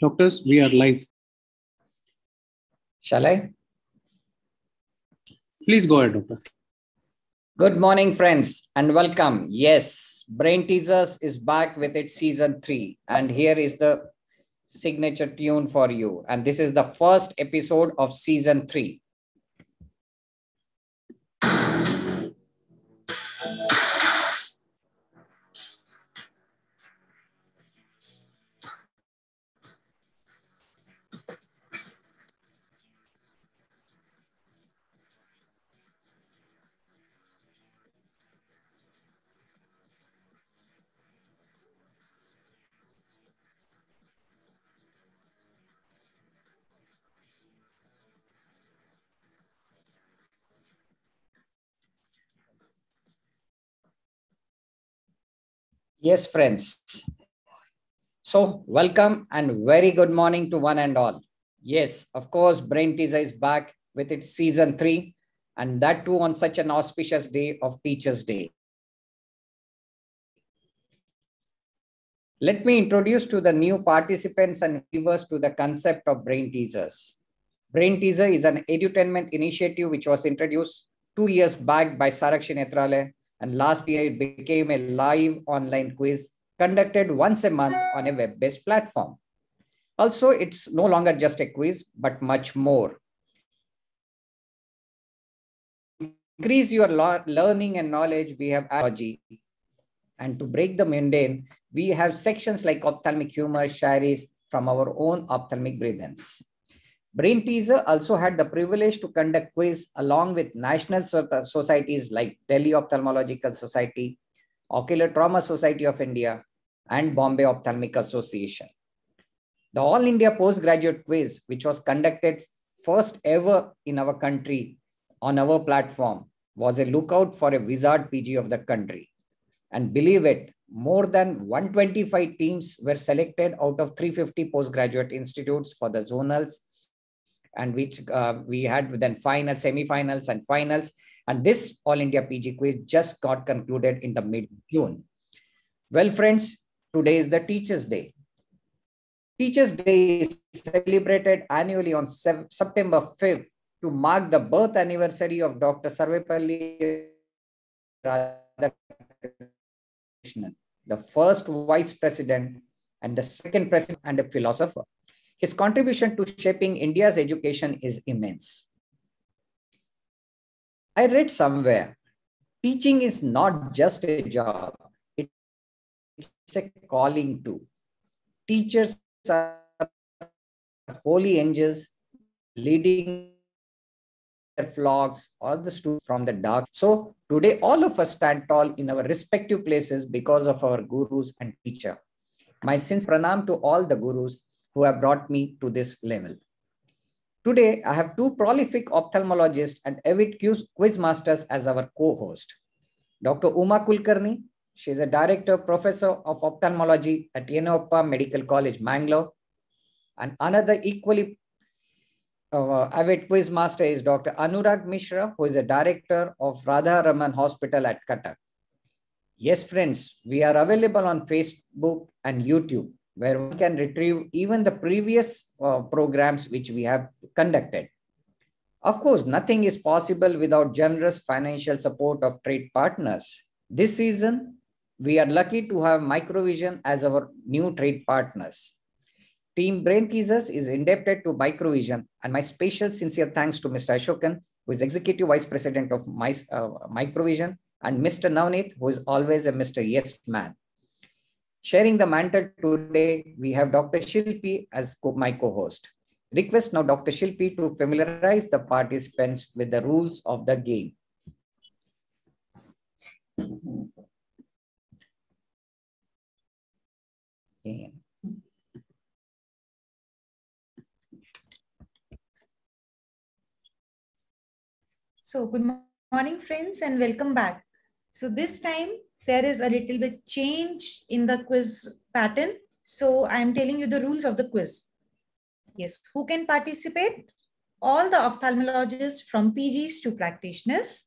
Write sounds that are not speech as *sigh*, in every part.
Doctors, we are live. Shall I? Please go ahead, doctor. Good morning, friends, and welcome. Yes, Brain Teasers is back with its season three, and here is the signature tune for you. And this is the first episode of season three. Yes, friends. So, welcome and very good morning to one and all. Yes, of course, Brain Teaser is back with its season three, and that too on such an auspicious day of Teachers' Day. Let me introduce to the new participants and viewers to the concept of Brain Teasers. Brain Teaser is an edutainment initiative which was introduced two years back by Sarakshi Netrale and last year, it became a live online quiz conducted once a month on a web based platform. Also, it's no longer just a quiz, but much more. Increase your learning and knowledge, we have allergy. And to break the mundane, we have sections like ophthalmic humor, shairis from our own ophthalmic breathings. Brain Teaser also had the privilege to conduct quiz along with national uh, societies like Delhi Ophthalmological Society, Ocular Trauma Society of India, and Bombay Ophthalmic Association. The All India Postgraduate Quiz, which was conducted first ever in our country on our platform, was a lookout for a wizard PG of the country. And believe it, more than 125 teams were selected out of 350 postgraduate institutes for the zonals and which uh, we had then finals, semi-finals, and finals. And this All India PG quiz just got concluded in the mid-June. Well, friends, today is the Teachers' Day. Teachers' Day is celebrated annually on September 5th to mark the birth anniversary of Dr. Sarvepalli Radhakrishnan, the first vice president and the second president and a philosopher. His contribution to shaping India's education is immense. I read somewhere teaching is not just a job, it's a calling too. Teachers are holy angels leading their flocks or the students from the dark. So today, all of us stand tall in our respective places because of our gurus and teacher. My sincere pranam to all the gurus who have brought me to this level. Today, I have two prolific ophthalmologists and avid quiz masters as our co-host. Dr. Uma Kulkarni, she is a director, professor of ophthalmology at Yenepoya Medical College, Mangalore. And another equally uh, avid quiz master is Dr. Anurag Mishra, who is a director of Radha Raman Hospital at Cuttack. Yes, friends, we are available on Facebook and YouTube where we can retrieve even the previous uh, programs which we have conducted. Of course, nothing is possible without generous financial support of trade partners. This season, we are lucky to have Microvision as our new trade partners. Team Brain Teasers is indebted to Microvision, and my special sincere thanks to Mr. Ashokan, who is Executive Vice President of my, uh, Microvision, and Mr. Navneet, who is always a Mr. Yes Man. Sharing the mantle today, we have Dr. Shilpi as my co-host. Request now Dr. Shilpi to familiarize the participants with the rules of the game. So good morning, friends, and welcome back. So this time there is a little bit change in the quiz pattern. So I'm telling you the rules of the quiz. Yes, who can participate? All the ophthalmologists from PGs to practitioners.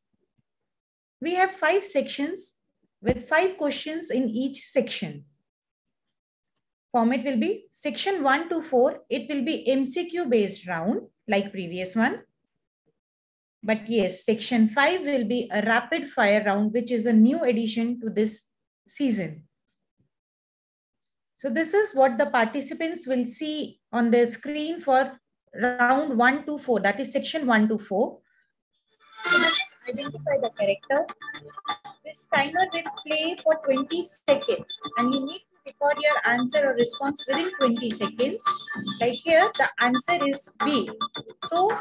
We have five sections with five questions in each section. format will be section 1 to 4. It will be MCQ based round like previous one. But yes, section 5 will be a rapid fire round, which is a new addition to this season. So this is what the participants will see on the screen for round 1 to 4, that is section 1 to 4. This identify the character. This timer will play for 20 seconds and you need to record your answer or response within 20 seconds. Like here, the answer is B. So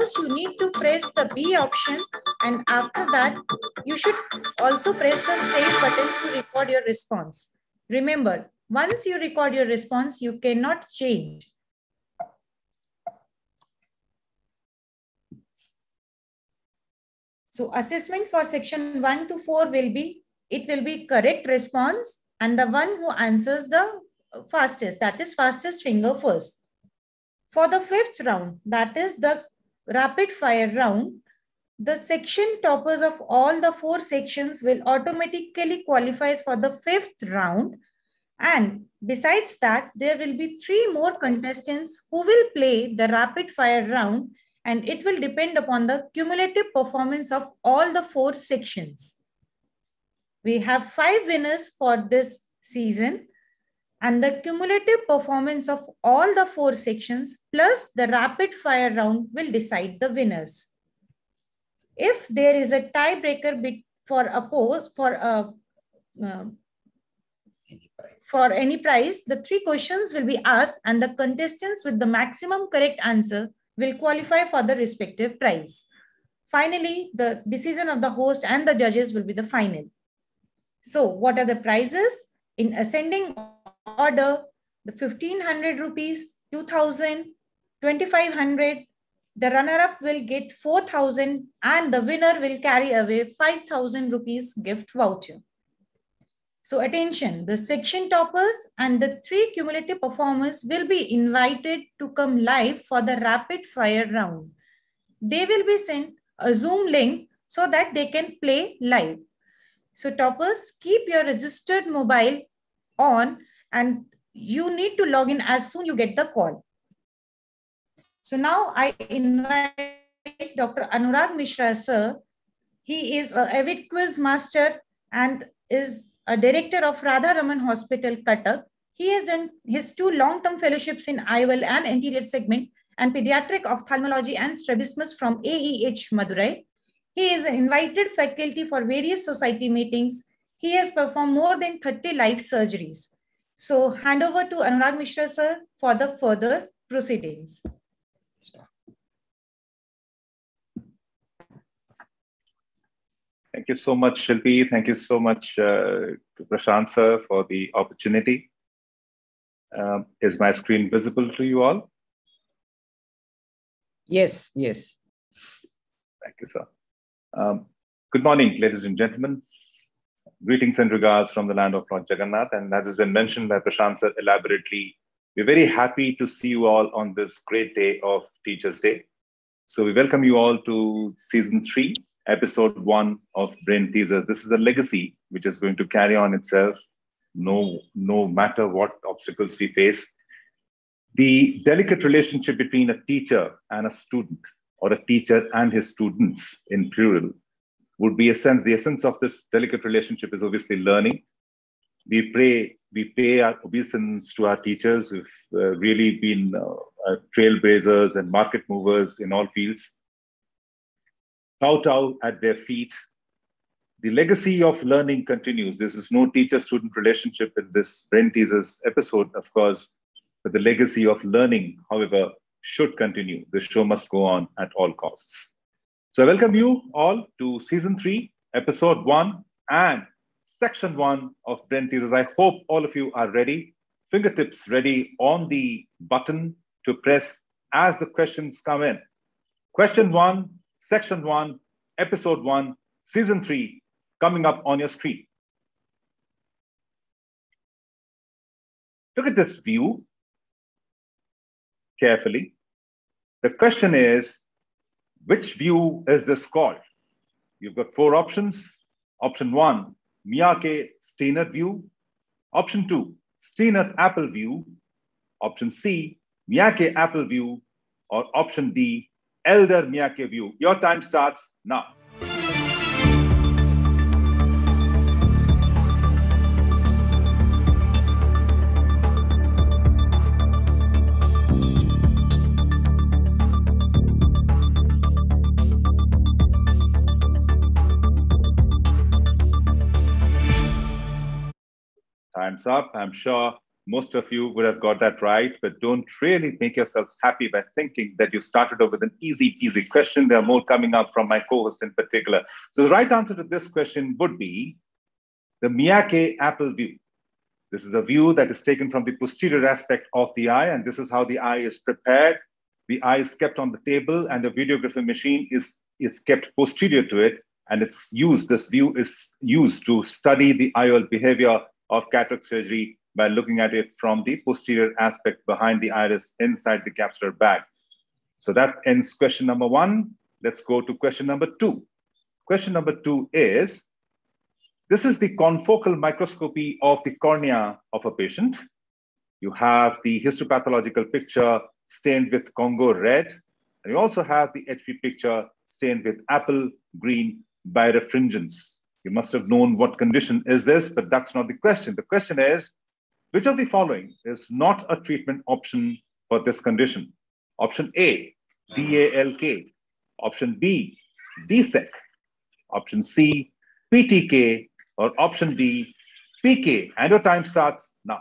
you need to press the B option and after that you should also press the save button to record your response. Remember, once you record your response, you cannot change. So assessment for section 1 to 4 will be, it will be correct response and the one who answers the fastest, that is fastest finger first. For the fifth round, that is the rapid fire round, the section toppers of all the four sections will automatically qualify for the fifth round. And besides that, there will be three more contestants who will play the rapid fire round and it will depend upon the cumulative performance of all the four sections. We have five winners for this season and the cumulative performance of all the four sections plus the rapid fire round will decide the winners. If there is a tiebreaker for a pose for a uh, for any prize, the three questions will be asked and the contestants with the maximum correct answer will qualify for the respective prize. Finally, the decision of the host and the judges will be the final. So what are the prizes? In ascending order, the 1500 rupees, 2000, 2500, the runner-up will get 4000 and the winner will carry away 5000 rupees gift voucher. So attention, the section toppers and the three cumulative performers will be invited to come live for the rapid fire round. They will be sent a Zoom link so that they can play live. So toppers, keep your registered mobile on and you need to log in as soon you get the call. So now I invite Dr. Anurag Mishra, sir. He is a avid quiz master and is a director of Radha Raman Hospital, Cuttack. He has done his two long-term fellowships in IOL and anterior segment and pediatric ophthalmology and strabismus from AEH Madurai. He is an invited faculty for various society meetings. He has performed more than 30 live surgeries. So hand over to Anurag Mishra, sir, for the further proceedings. Thank you so much, Shilpi. Thank you so much uh, to Prashant sir for the opportunity. Um, is my screen visible to you all? Yes, yes. Thank you, sir. Um, good morning, ladies and gentlemen. Greetings and regards from the land of Lord Jagannath. And as has been mentioned by Prashant sir elaborately, we're very happy to see you all on this great day of Teachers' Day. So we welcome you all to season three episode one of Brain Teaser. This is a legacy which is going to carry on itself no, no matter what obstacles we face. The delicate relationship between a teacher and a student, or a teacher and his students in plural, would be a sense. The essence of this delicate relationship is obviously learning. We pray, we pay our obeisance to our teachers who've uh, really been uh, uh, trailblazers and market movers in all fields kowtow at their feet. The legacy of learning continues. This is no teacher student relationship in this Brain Teasers episode, of course, but the legacy of learning, however, should continue. The show must go on at all costs. So I welcome you all to season three, episode one, and section one of Brain Teasers. I hope all of you are ready, fingertips ready on the button to press as the questions come in. Question one section one, episode one, season three, coming up on your screen. Look at this view carefully. The question is, which view is this called? You've got four options. Option one, Miyake Steiner view. Option two, Steinert Apple view. Option C, Miyake Apple view. Or option D, Elder Miyake view. Your time starts now. Time's up. I'm sure most of you would have got that right, but don't really make yourselves happy by thinking that you started off with an easy peasy question. There are more coming up from my co-host in particular. So the right answer to this question would be the Miyake Apple view. This is a view that is taken from the posterior aspect of the eye, and this is how the eye is prepared. The eye is kept on the table, and the videography machine is, is kept posterior to it, and it's used, this view is used to study the IOL behavior of cataract surgery by looking at it from the posterior aspect behind the iris inside the capsular bag. So that ends question number one. Let's go to question number two. Question number two is, this is the confocal microscopy of the cornea of a patient. You have the histopathological picture stained with Congo red, and you also have the HP picture stained with apple green birefringence. You must have known what condition is this, but that's not the question. The question is, which of the following is not a treatment option for this condition? Option A, DALK. Option B, DSEK. Option C, PTK. Or option D, PK. And your time starts now.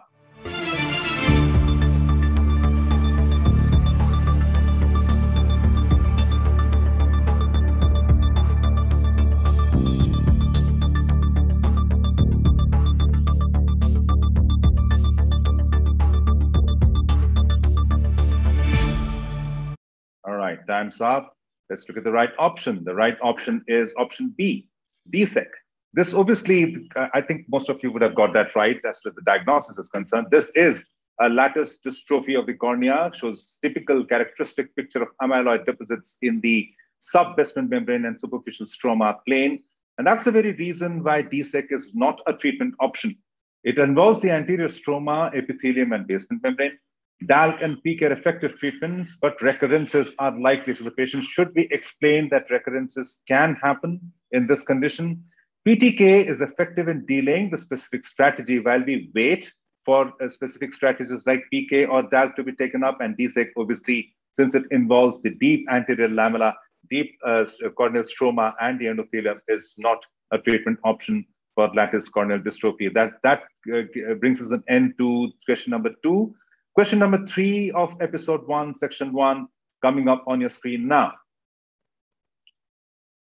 Time's up. Let's look at the right option. The right option is option B, DSEK. This obviously, uh, I think most of you would have got that right as far as the diagnosis is concerned. This is a lattice dystrophy of the cornea, shows typical characteristic picture of amyloid deposits in the subbasement membrane and superficial stroma plane. And that's the very reason why DSEK is not a treatment option. It involves the anterior stroma, epithelium, and basement membrane. DALK and PK are effective treatments, but recurrences are likely. So the patient should be explained that recurrences can happen in this condition. PTK is effective in delaying the specific strategy while we wait for uh, specific strategies like PK or DALK to be taken up. And DSEK, obviously, since it involves the deep anterior lamella, deep uh, corneal stroma, and the endothelium, is not a treatment option for lattice corneal dystrophy. That, that uh, brings us an end to question number two. Question number three of episode one, section one, coming up on your screen now.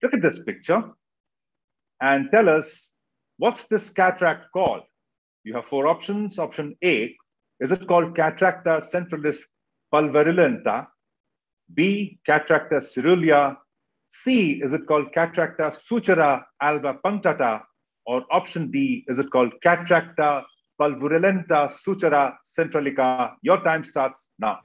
Look at this picture and tell us what's this cataract called? You have four options. Option A, is it called cataracta centralis pulverulenta? B, cataracta caerulea. C, is it called cataracta sutura alba punctata? Or option D, is it called cataracta pulverulenta sutura centralica? Your time starts now.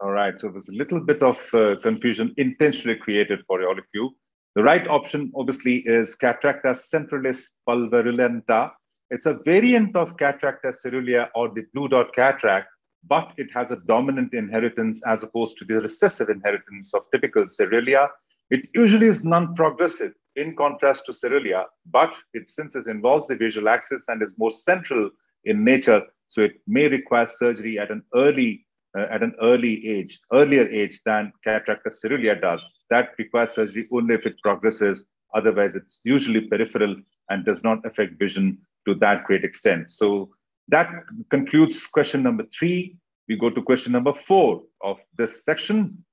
All right, so there's a little bit of uh, confusion intentionally created for all of you. The right option, obviously, is Cataracta centralis pulverulenta. It's a variant of Cataracta caerulea or the blue dot cataract, but it has a dominant inheritance as opposed to the recessive inheritance of typical caerulea. It usually is non-progressive in contrast to caerulea, but it, since it involves the visual axis and is more central in nature, so it may require surgery at an early uh, at an early age, earlier age than cataracta caerulea does. That requires surgery only if it progresses. Otherwise, it's usually peripheral and does not affect vision to that great extent. So that concludes question number three. We go to question number four of this section.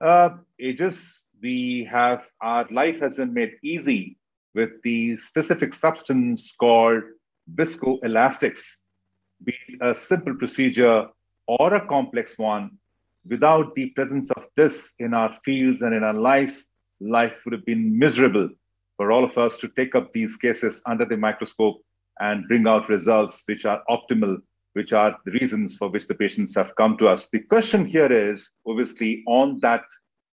Uh, ages, we have, our life has been made easy with the specific substance called viscoelastics. Be a simple procedure or a complex one, without the presence of this in our fields and in our lives, life would have been miserable. for all of us to take up these cases under the microscope and bring out results which are optimal, which are the reasons for which the patients have come to us. The question here is obviously on that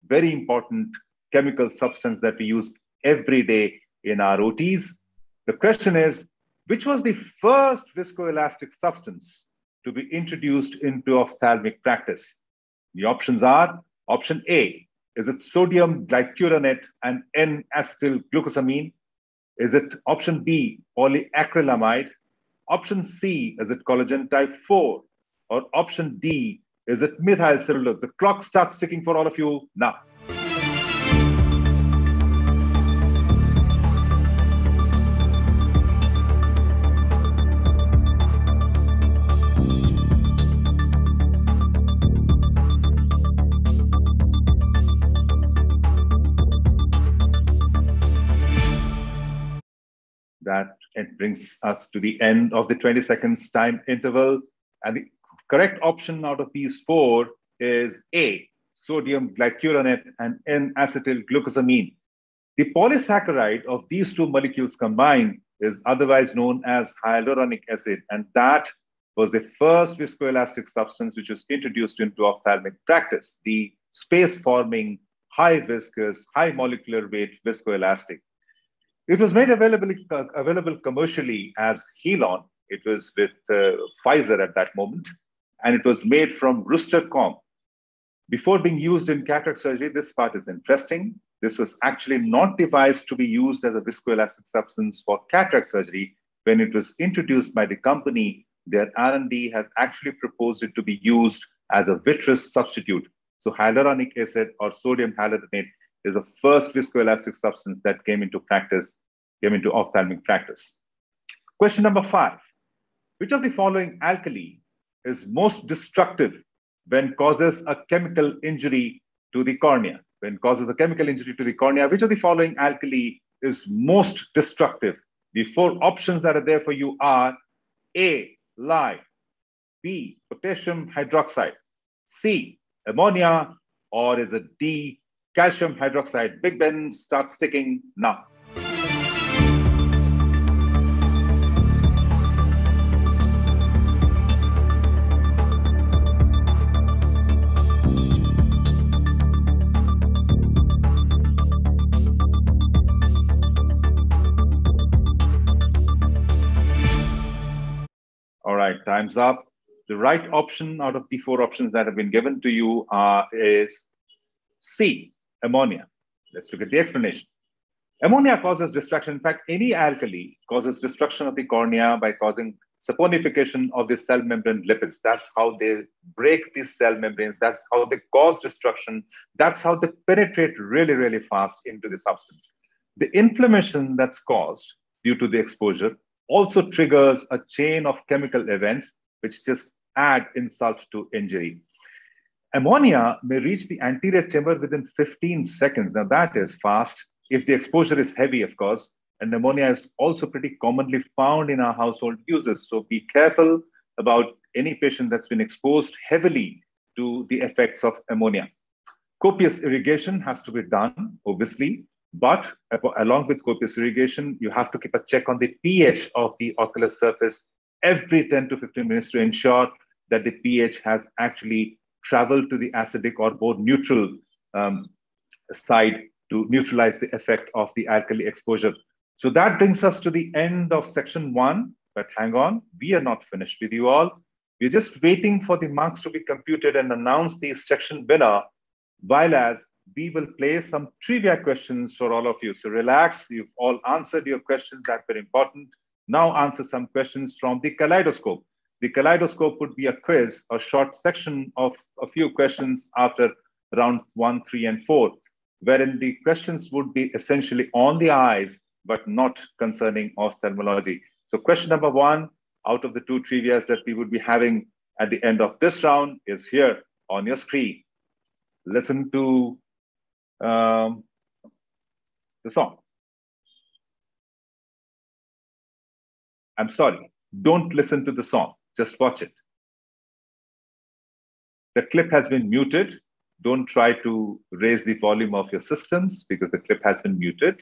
very important chemical substance that we use every day in our OTs. The question is, which was the first viscoelastic substance to be introduced into ophthalmic practice? The options are option A, is it sodium glucuronate and N-acetyl glucosamine? Is it option B, polyacrylamide? Option C, is it collagen type 4? Or option D, is it methyl cellulose? The clock starts ticking for all of you now. Brings us to the end of the 20 seconds time interval. And the correct option out of these four is A, sodium glucuronate and N-acetyl glucosamine. The polysaccharide of these two molecules combined is otherwise known as hyaluronic acid, and that was the first viscoelastic substance which was introduced into ophthalmic practice, the space-forming, high viscous, high molecular weight viscoelastic. It was made available, uh, available commercially as Healon. It was with uh, Pfizer at that moment, and it was made from rooster comb. Before being used in cataract surgery, this part is interesting. This was actually not devised to be used as a viscoelastic substance for cataract surgery. When it was introduced by the company, their R&D has actually proposed it to be used as a vitreous substitute. So hyaluronic acid or sodium hyaluronate is the first viscoelastic substance that came into practice, came into ophthalmic practice. Question number five, which of the following alkali is most destructive when causes a chemical injury to the cornea? When causes a chemical injury to the cornea, which of the following alkali is most destructive? The four options that are there for you are A, lye, B, potassium hydroxide, C, ammonia, or is it D, calcium hydroxide. Big Ben start sticking now. All right, time's up. The right option out of the four options that have been given to you uh, is C, ammonia. Let's look at the explanation. Ammonia causes destruction. In fact, any alkali causes destruction of the cornea by causing saponification of the cell membrane lipids. That's how they break these cell membranes. That's how they cause destruction. That's how they penetrate really, really fast into the substance. The inflammation that's caused due to the exposure also triggers a chain of chemical events which just add insult to injury. Ammonia may reach the anterior chamber within 15 seconds. Now, that is fast if the exposure is heavy, of course. And ammonia is also pretty commonly found in our household uses. So be careful about any patient that's been exposed heavily to the effects of ammonia. Copious irrigation has to be done, obviously, but along with copious irrigation, you have to keep a check on the pH of the ocular surface every 10 to 15 minutes to ensure that the pH has actually travel to the acidic or more neutral um, side to neutralize the effect of the alkali exposure. So that brings us to the end of section one, but hang on, we are not finished with you all. We're just waiting for the marks to be computed and announce the section winner, while as we will play some trivia questions for all of you. So relax, you've all answered your questions, that were important. Now answer some questions from the kaleidoscope. The kaleidoscope would be a quiz, a short section of a few questions after round one, three, and four, wherein the questions would be essentially on the eyes, but not concerning ophthalmology. So question number one out of the two trivias that we would be having at the end of this round is here on your screen. Listen to um, the song. I'm sorry, don't listen to the song. Just watch it. The clip has been muted. Don't try to raise the volume of your systems because the clip has been muted.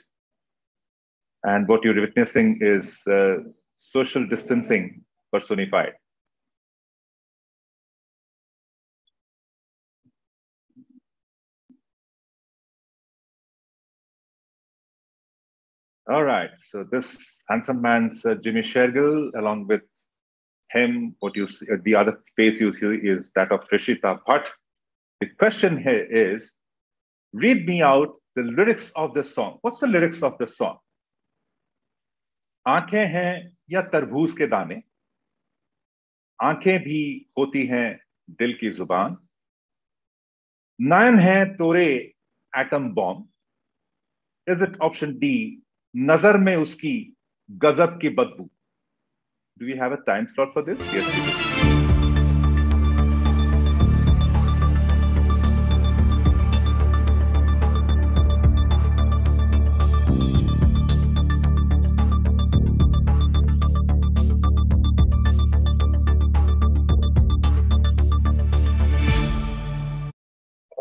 And what you're witnessing is uh, social distancing personified. All right, so this handsome man's uh, Jimmy Shergill, along with him, what you see, uh, the other face you see is that of Rishita Bhatt. The question here is, read me out the lyrics of the song. What's the lyrics of the song? आँखें हैं या तरबूज के दाने आँखें भी होती हैं दिल की ज़ुबान नयन है तोरे atom bomb is it option D नज़र में उसकी गजब की बदबू Do we have a time slot for this? Yes, we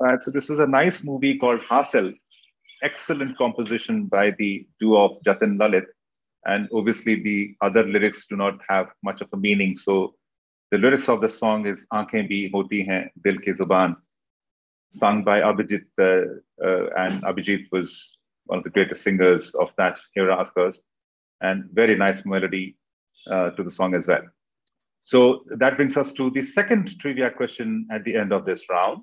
uh, so this was a nice movie called Haasil, excellent composition by the duo of Jatin Lalit. And obviously, the other lyrics do not have much of a meaning. So, the lyrics of the song is Aankhein bhi hoti hain dil ki zuban, sung by Abhijit. Uh, uh, and Abhijit was one of the greatest singers of that era, of course. And very nice melody uh, to the song as well. So, that brings us to the second trivia question at the end of this round.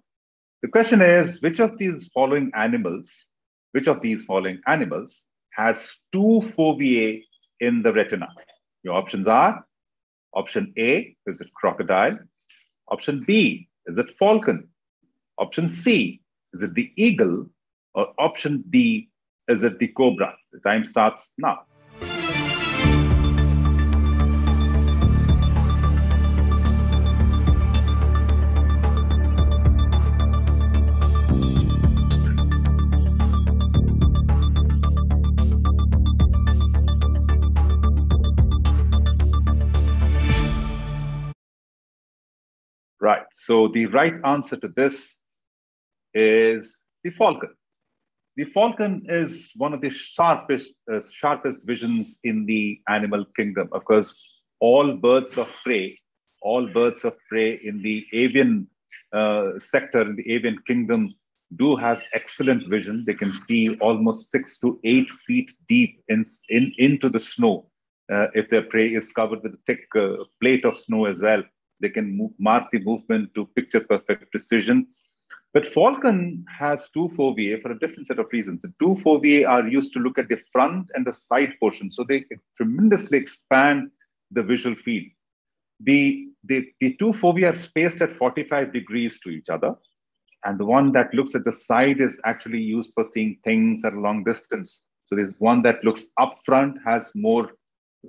The question is, which of these following animals, which of these following animals has two foveae in the retina? Your options are, option A, is it crocodile? Option B, is it falcon? Option C, is it the eagle? Or option D, is it the cobra? The time starts now. So the right answer to this is the falcon. The falcon is one of the sharpest, uh, sharpest visions in the animal kingdom. Of course, all birds of prey, all birds of prey in the avian uh, sector, in the avian kingdom, do have excellent vision. They can see almost six to eight feet deep in, in into the snow. Uh, if their prey is covered with a thick uh, plate of snow as well, they can move, mark the movement to picture perfect precision. But Falcon has two foveae for a different set of reasons. The two foveae are used to look at the front and the side portion, so they tremendously expand the visual field. The, the, the two fovea are spaced at 45 degrees to each other, and the one that looks at the side is actually used for seeing things at a long distance. So there's one that looks up front, has more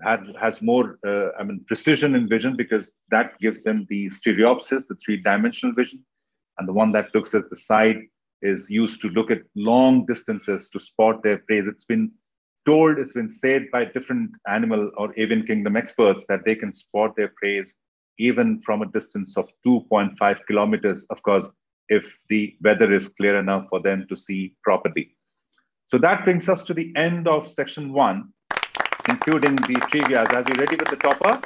had, has more, uh, I mean, precision in vision because that gives them the stereopsis, the three-dimensional vision. And the one that looks at the side is used to look at long distances to spot their prey. It's been told, it's been said by different animal or avian kingdom experts that they can spot their prey even from a distance of 2.5 kilometers, of course, if the weather is clear enough for them to see properly. So that brings us to the end of section including the trivia. Are you ready with the topper?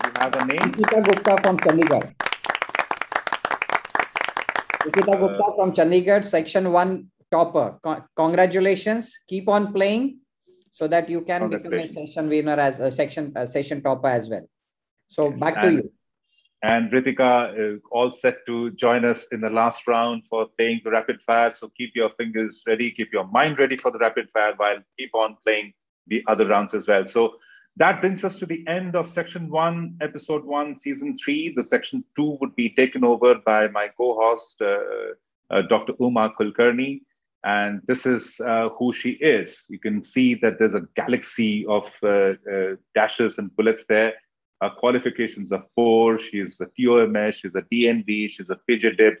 Do you have a name? Nikita Gupta from Chandigarh. Nikita uh, Gupta from Chandigarh, section one topper. Con congratulations. Keep on playing so that you can become a session winner as a section a session topper as well. So back and, to you. And Ritika is all set to join us in the last round for playing the rapid fire. So keep your fingers ready, keep your mind ready for the rapid fire while keep on playing the other rounds as well. So that brings us to the end of section one, episode one, season three. The section two would be taken over by my co-host, uh, uh, Dr. Uma Kulkarni. And this is uh, who she is. You can see that there's a galaxy of uh, uh, dashes and bullets there. Her qualifications are four. She's a DOMS, she's a DNB, she's a PGDIP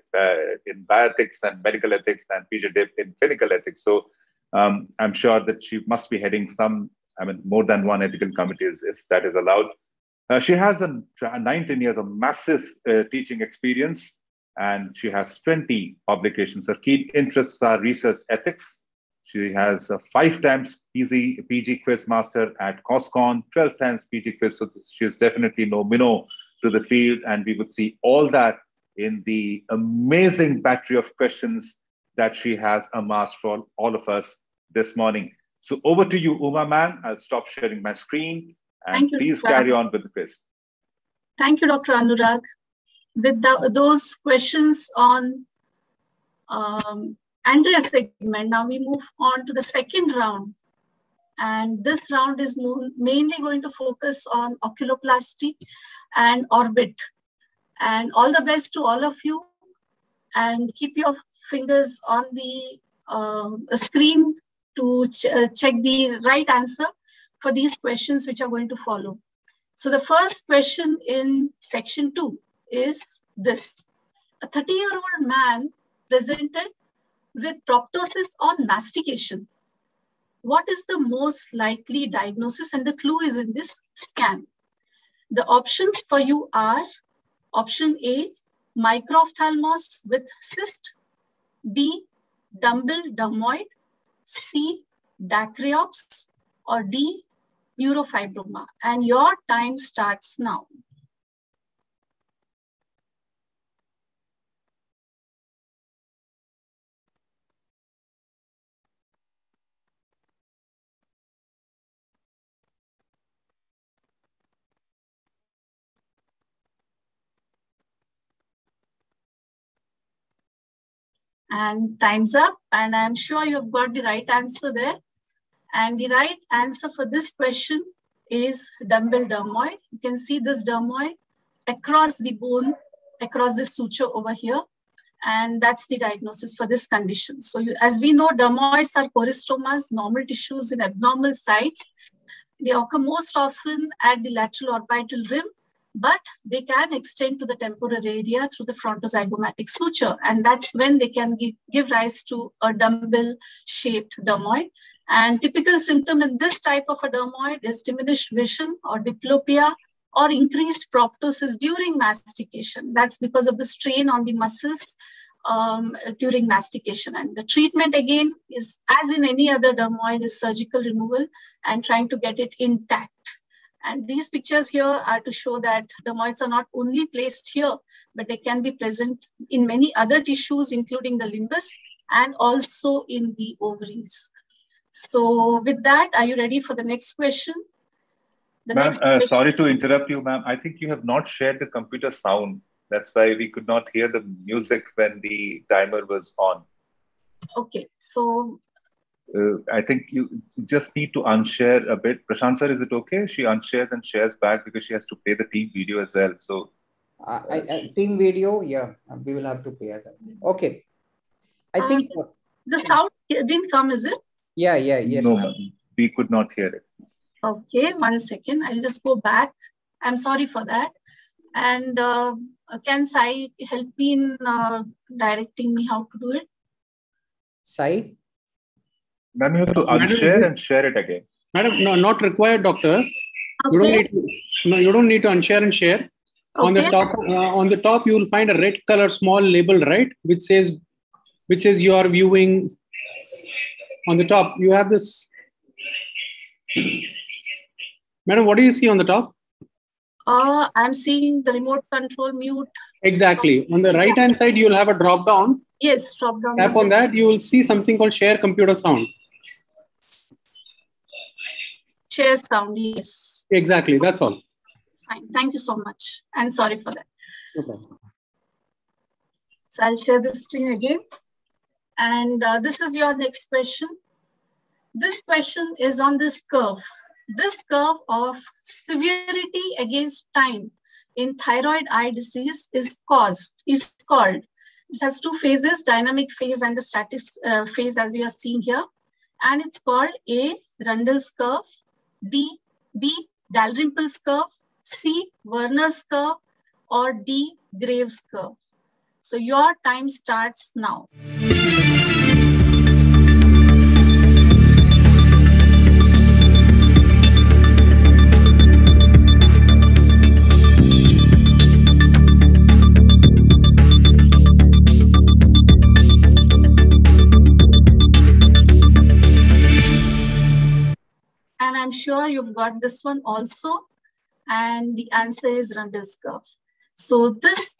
in bioethics and medical ethics, and PGDIP in clinical ethics. So um, I'm sure that she must be heading some, I mean, more than one ethical committees if that is allowed. Uh, she has a, 19 years of massive uh, teaching experience and she has 20 publications. Her key interests are research ethics, She has a five times PG, PG quiz master at KOSCON, 12 times PG quiz. So she is definitely no minnow to the field. And we would see all that in the amazing battery of questions that she has amassed for all of us this morning. So over to you, Uma man. I'll stop sharing my screen and you, please Dr. carry on with the quiz. Thank you, Dr. Anurag. With the, those questions on um, anterior segment, now we move on to the second round. And this round is mainly going to focus on oculoplasty and orbit. And all the best to all of you. And keep your fingers on the uh, screen to ch uh, check the right answer for these questions which are going to follow. So the first question in section two is this. A 30 year old man presented with proptosis on mastication. What is the most likely diagnosis? And the clue is in this scan. The options for you are option A, microphthalmos with cyst, B, dumbbell dermoid, C, dacryops, or D, neurofibroma. And your time starts now. And time's up. And I'm sure you've got the right answer there. And the right answer for this question is dumbbell dermoid. You can see this dermoid across the bone, across the suture over here. And that's the diagnosis for this condition. So you, as we know, dermoids are choristomas, normal tissues in abnormal sites. They occur most often at the lateral orbital rim, but they can extend to the temporal area through the frontozygomatic suture. And that's when they can give, give rise to a dumbbell-shaped dermoid. And typical symptom in this type of a dermoid is diminished vision or diplopia or increased proptosis during mastication. That's because of the strain on the muscles um, during mastication. And the treatment again is, as in any other dermoid, is surgical removal and trying to get it intact. And these pictures here are to show that dermoids are not only placed here, but they can be present in many other tissues, including the limbus and also in the ovaries. So with that, are you ready for the next question? Ma'am, uh, question- sorry to interrupt you, ma'am. I think you have not shared the computer sound. That's why we could not hear the music when the timer was on. Okay, so Uh, I think you just need to unshare a bit. Prashant sir, is it okay? She unshares and shares back because she has to play the team video as well. So Uh, I, I, team video, yeah, uh, we will have to pay that. Okay. I Uh, think, the sound didn't come, is it? yeah, yeah, yes. no, ma'am. ma'am, we could not hear it. Okay, one second. I'll just go back. I'm sorry for that. And uh, can Sai help me in uh, directing me how to do it? Sai? Ma'am, you have to unshare you- and share it again. Madam, no, not required, doctor. You don't need to, no, you don't need to unshare and share. On the top, uh, on the top, you will find a red color small label, right, which says, which says you are viewing. On the top, you have this. Madam, what do you see on the top? Uh, I'm seeing the remote control mute. Exactly. On the right hand side, you will have a drop down. Yes, drop down. Tap on that, you will see something called share computer sound. Share sound. Yes. Exactly. That's all. Fine. Thank you so much. And sorry for that. Problem. So I'll share the screen again. And uh, this is your next question. This question is on this curve. This curve of severity against time in thyroid eye disease is caused, is called. It has two phases, dynamic phase and the static uh, phase as you are seeing here. And it's called A, Rundle's curve, D, B, Dalrymple's curve, C, Werner's curve, or D, Graves curve. So your time starts now. Sure you've got this one also. And the answer is Rundle's curve. So this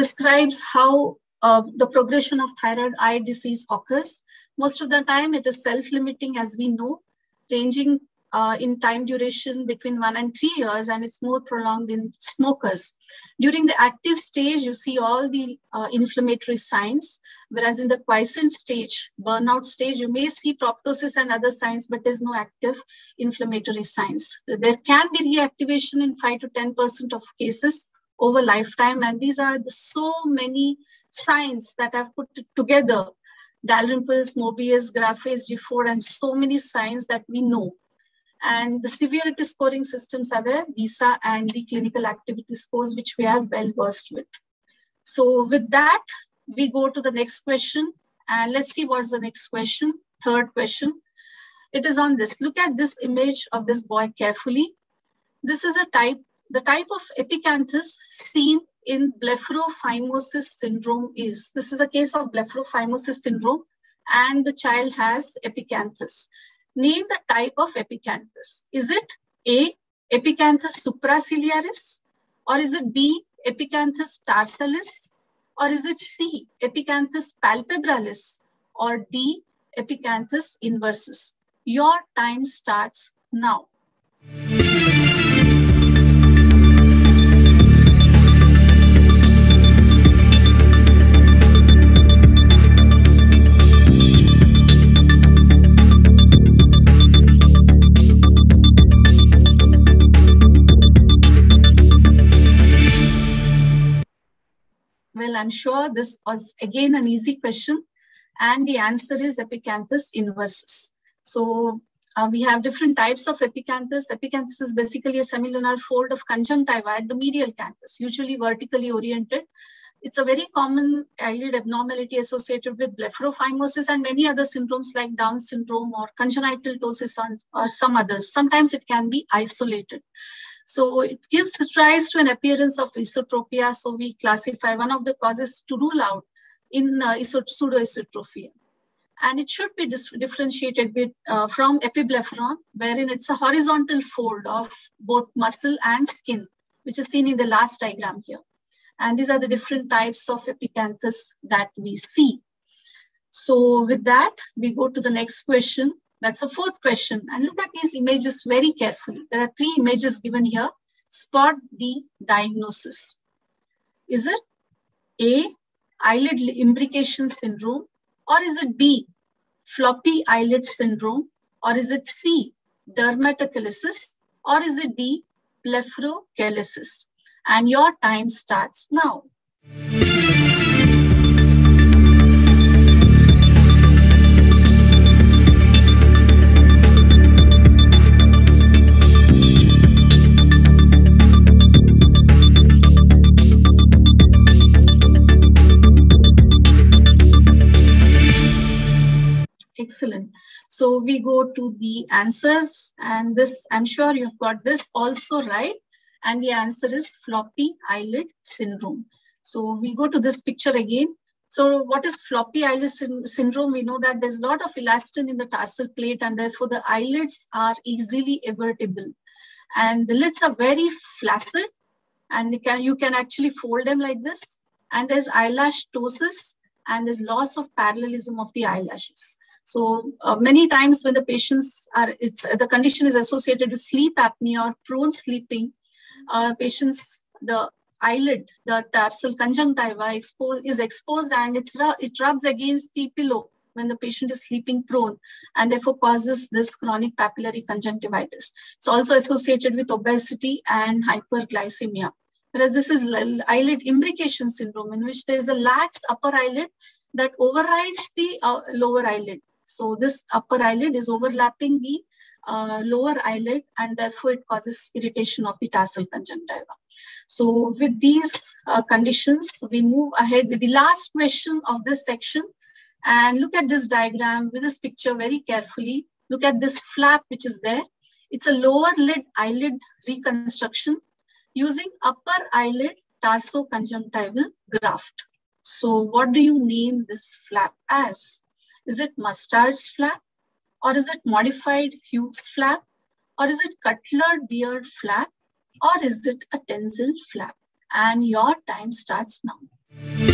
describes how uh, the progression of thyroid eye disease occurs. Most of the time, it is self-limiting, as we know, ranging uh, in time duration between one and three years, and it's more prolonged in smokers. During the active stage, you see all the uh, inflammatory signs, whereas in the quiescent stage, burnout stage, you may see proptosis and other signs, but there's no active inflammatory signs. There can be reactivation in 5 to 10% of cases over lifetime, and these are the, so many signs that I've put together Dalrymple's, Mobius, Graefe's, G4, and so many signs that we know and the severity scoring systems are the VISA and the clinical activity scores, which we are well versed with. So with that, we go to the next question. And let's see what's the next question. Third question. It is on this. Look at this image of this boy carefully. This is a type, the type of epicanthus seen in blepharophimosis syndrome is, this is a case of blepharophimosis syndrome and the child has epicanthus. Name the type of epicanthus. Is it A, Epicanthus supraciliaris? Or is it B, Epicanthus tarsalis? Or is it C, Epicanthus palpebralis? Or D, Epicanthus inversus? Your time starts now. I'm sure this was again an easy question. And the answer is Epicanthus inversus. So uh, we have different types of epicanthus. Epicanthus is basically a semilunar fold of conjunctiva at the medial canthus, usually vertically oriented. It's a very common eyelid abnormality associated with blepharophimosis and many other syndromes like Down syndrome or congenital ptosis or some others. Sometimes it can be isolated. So it gives rise to an appearance of esotropia. So we classify one of the causes to rule out in uh, pseudoesotropia. And it should be differentiated with, uh, from epiblepharon, wherein it's a horizontal fold of both muscle and skin, which is seen in the last diagram here. And these are the different types of epicanthus that we see. So with that, we go to the next question. That's the fourth question. And look at these images very carefully. There are three images given here. Spot the diagnosis. Is it A, eyelid imbrication syndrome? Or is it B, floppy eyelid syndrome? Or is it C, dermatochalasis? Or is it D, blepharochalasis? And your time starts now. So we go to the answers and this, I'm sure you've got this also right. And the answer is floppy eyelid syndrome. So we go to this picture again. So what is floppy eyelid syndrome? We know that there's a lot of elastin in the tarsal plate and therefore the eyelids are easily evertible. And the lids are very flaccid and you can, you can actually fold them like this. And there's eyelash ptosis and there's loss of parallelism of the eyelashes. So uh, many times when the patients are, it's the condition is associated with sleep apnea or prone sleeping, uh, patients, the eyelid, the tarsal conjunctiva is exposed and it's, it rubs against the pillow when the patient is sleeping prone and therefore causes this chronic papillary conjunctivitis. It's also associated with obesity and hyperglycemia. Whereas this is eyelid imbrication syndrome in which there is a lax upper eyelid that overrides the uh, lower eyelid. So this upper eyelid is overlapping the uh, lower eyelid and therefore it causes irritation of the tarsal conjunctiva. So with these uh, conditions, we move ahead with the last question of this section and look at this diagram with this picture very carefully. Look at this flap which is there. It's a lower lid eyelid reconstruction using upper eyelid tarsoconjunctival graft. So what do you name this flap as? Is it Mustarde's flap? Or is it modified Hughes flap? or is it cutler beard flap or is it a Tenzel flap? And your time starts now.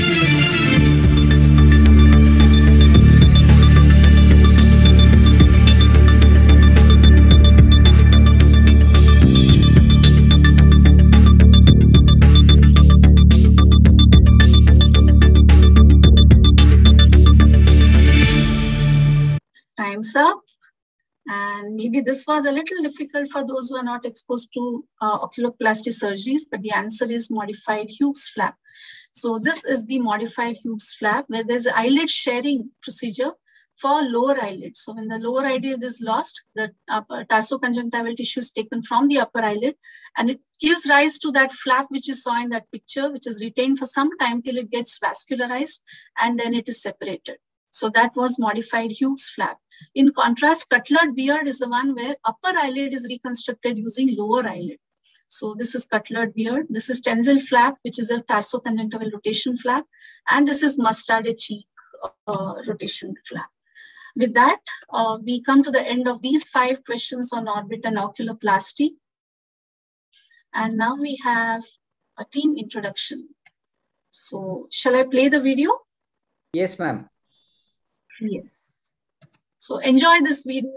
Up. And maybe this was a little difficult for those who are not exposed to uh, oculoplasty surgeries, but the answer is modified Hughes flap. So this is the modified Hughes flap where there's eyelid sharing procedure for lower eyelid. So when the lower eyelid is lost, the upper tarsoconjunctival tissue is taken from the upper eyelid and it gives rise to that flap which you saw in that picture, which is retained for some time till it gets vascularized and then it is separated. So that was modified Hughes flap. In contrast, cutler beard is the one where upper eyelid is reconstructed using lower eyelid. So this is cutler beard. This is Tenzel flap, which is a tarsoconjunctival rotation flap. And this is Mustarde cheek uh, rotation flap. With that, uh, we come to the end of these five questions on orbit and oculoplasty. And now we have a team introduction. So shall I play the video? Yes, ma'am. Yes. So enjoy this video.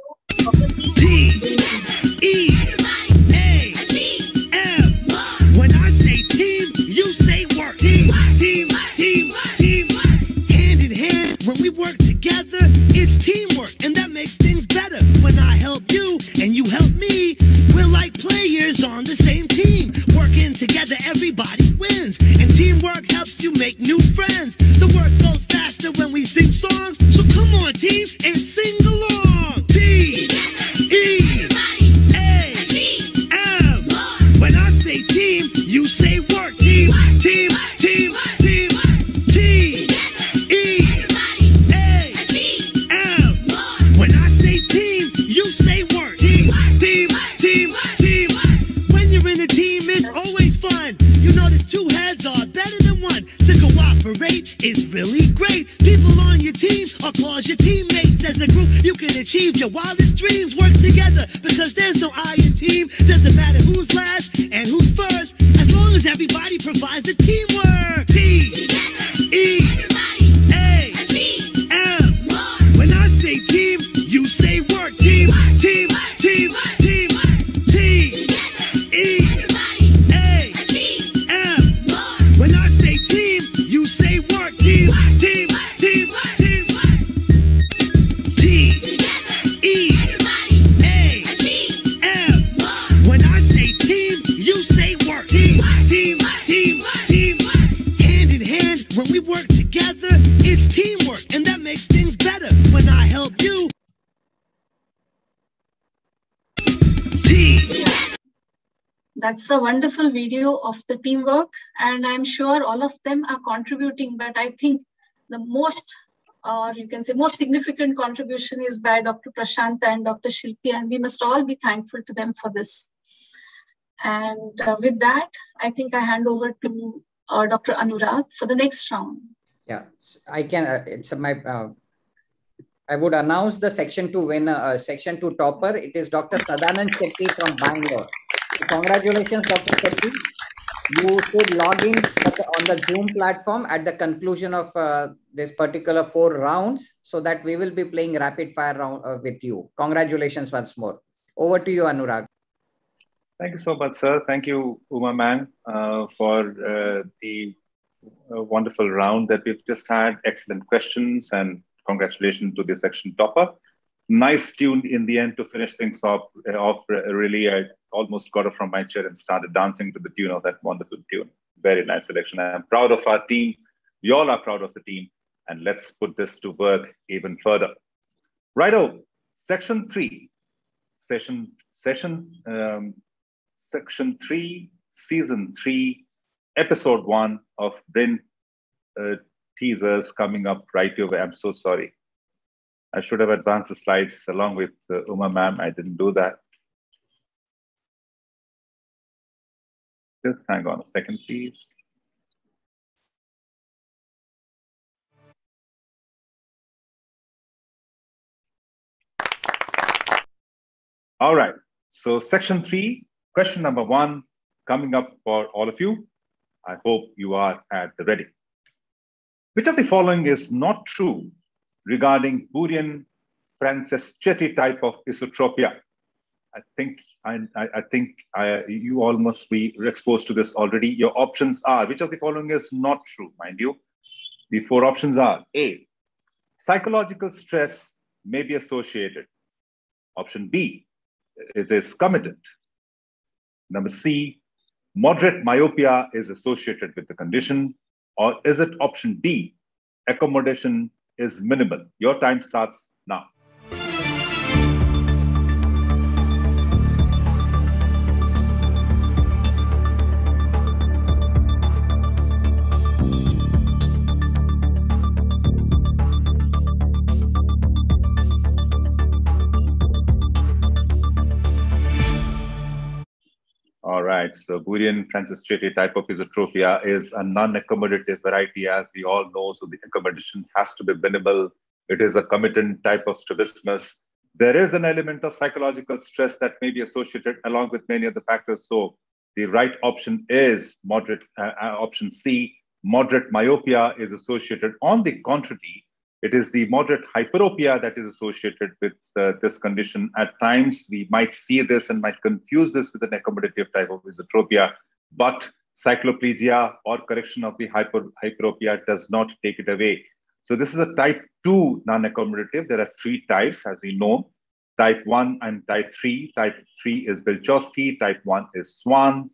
When I say team, you say work. Team, team, team, team. Hand in hand, when we work together, it's teamwork, and that makes things better. When I help you and you help me, we're like players on the same team. Working together, everybody wins, and teamwork helps you make new friends. The work goes faster when we sing songs, so come on, team, and sing cooperate is really great. People on your team are called your teammates. As a group, you can achieve your wildest dreams. Work together because there's no I in team. Doesn't matter who's last and who's first, as long as everybody provides the teamwork. That's a wonderful video of the teamwork, and I'm sure all of them are contributing. But I think the most, or you can say, most significant contribution is by Dr. Prashanta and Dr. Shilpi, and we must all be thankful to them for this. And uh, with that, I think I hand over to uh, Dr. Anurag for the next round. Yeah, I can. Uh, it's my. Uh, I would announce the section two winner, uh, section two topper. It is Dr. Sadanand Shetty from Bangalore. Congratulations, Dr. Shetty. You should log in on the Zoom platform at the conclusion of uh, this particular four rounds, so that we will be playing rapid fire round uh, with you. Congratulations once more. Over to you, Anurag. Thank you so much, sir. Thank you, Uma Man, uh, for uh, the uh, wonderful round that we've just had. Excellent questions, and congratulations to the section topper. Nice tune in the end to finish things off. Uh, off really, I almost got up from my chair and started dancing to the tune of that wonderful tune. Very nice selection. I'm proud of our team. We all are proud of the team, and let's put this to work even further. Righto, section three, session session um, section three, season three, episode one of Brain uh, teasers coming up right over. I'm so sorry. I should have advanced the slides along with uh, Uma ma'am. I didn't do that. Just hang on a second, please. All right. So section three, question number one, coming up for all of you. I hope you are at the ready. Which of the following is not true regarding Burian Franceschetti type of esotropia? I think I, I think I, you all must be exposed to this already. Your options are, which of the following is not true, mind you? The four options are A, psychological stress may be associated. Option B, it is comitant. Number C, moderate myopia is associated with the condition. Or is it option D, accommodation is minimal? Your time starts so Burian Franceschetti type of esotropia is a non-accommodative variety, as we all know. So the accommodation has to be minimal. It is a comitant type of strabismus. There is an element of psychological stress that may be associated along with many other factors. So the right option is moderate, uh, uh option C, moderate myopia is associated. On the contrary, it is the moderate hyperopia that is associated with uh, this condition. At times, we might see this and might confuse this with an accommodative type of esotropia, but cycloplegia or correction of the hyper, hyperopia does not take it away. So this is a type 2 non-accommodative. There are three types, as we know. Type 1 and type 3. Type 3 is Bielschowsky. Type 1 is Swan.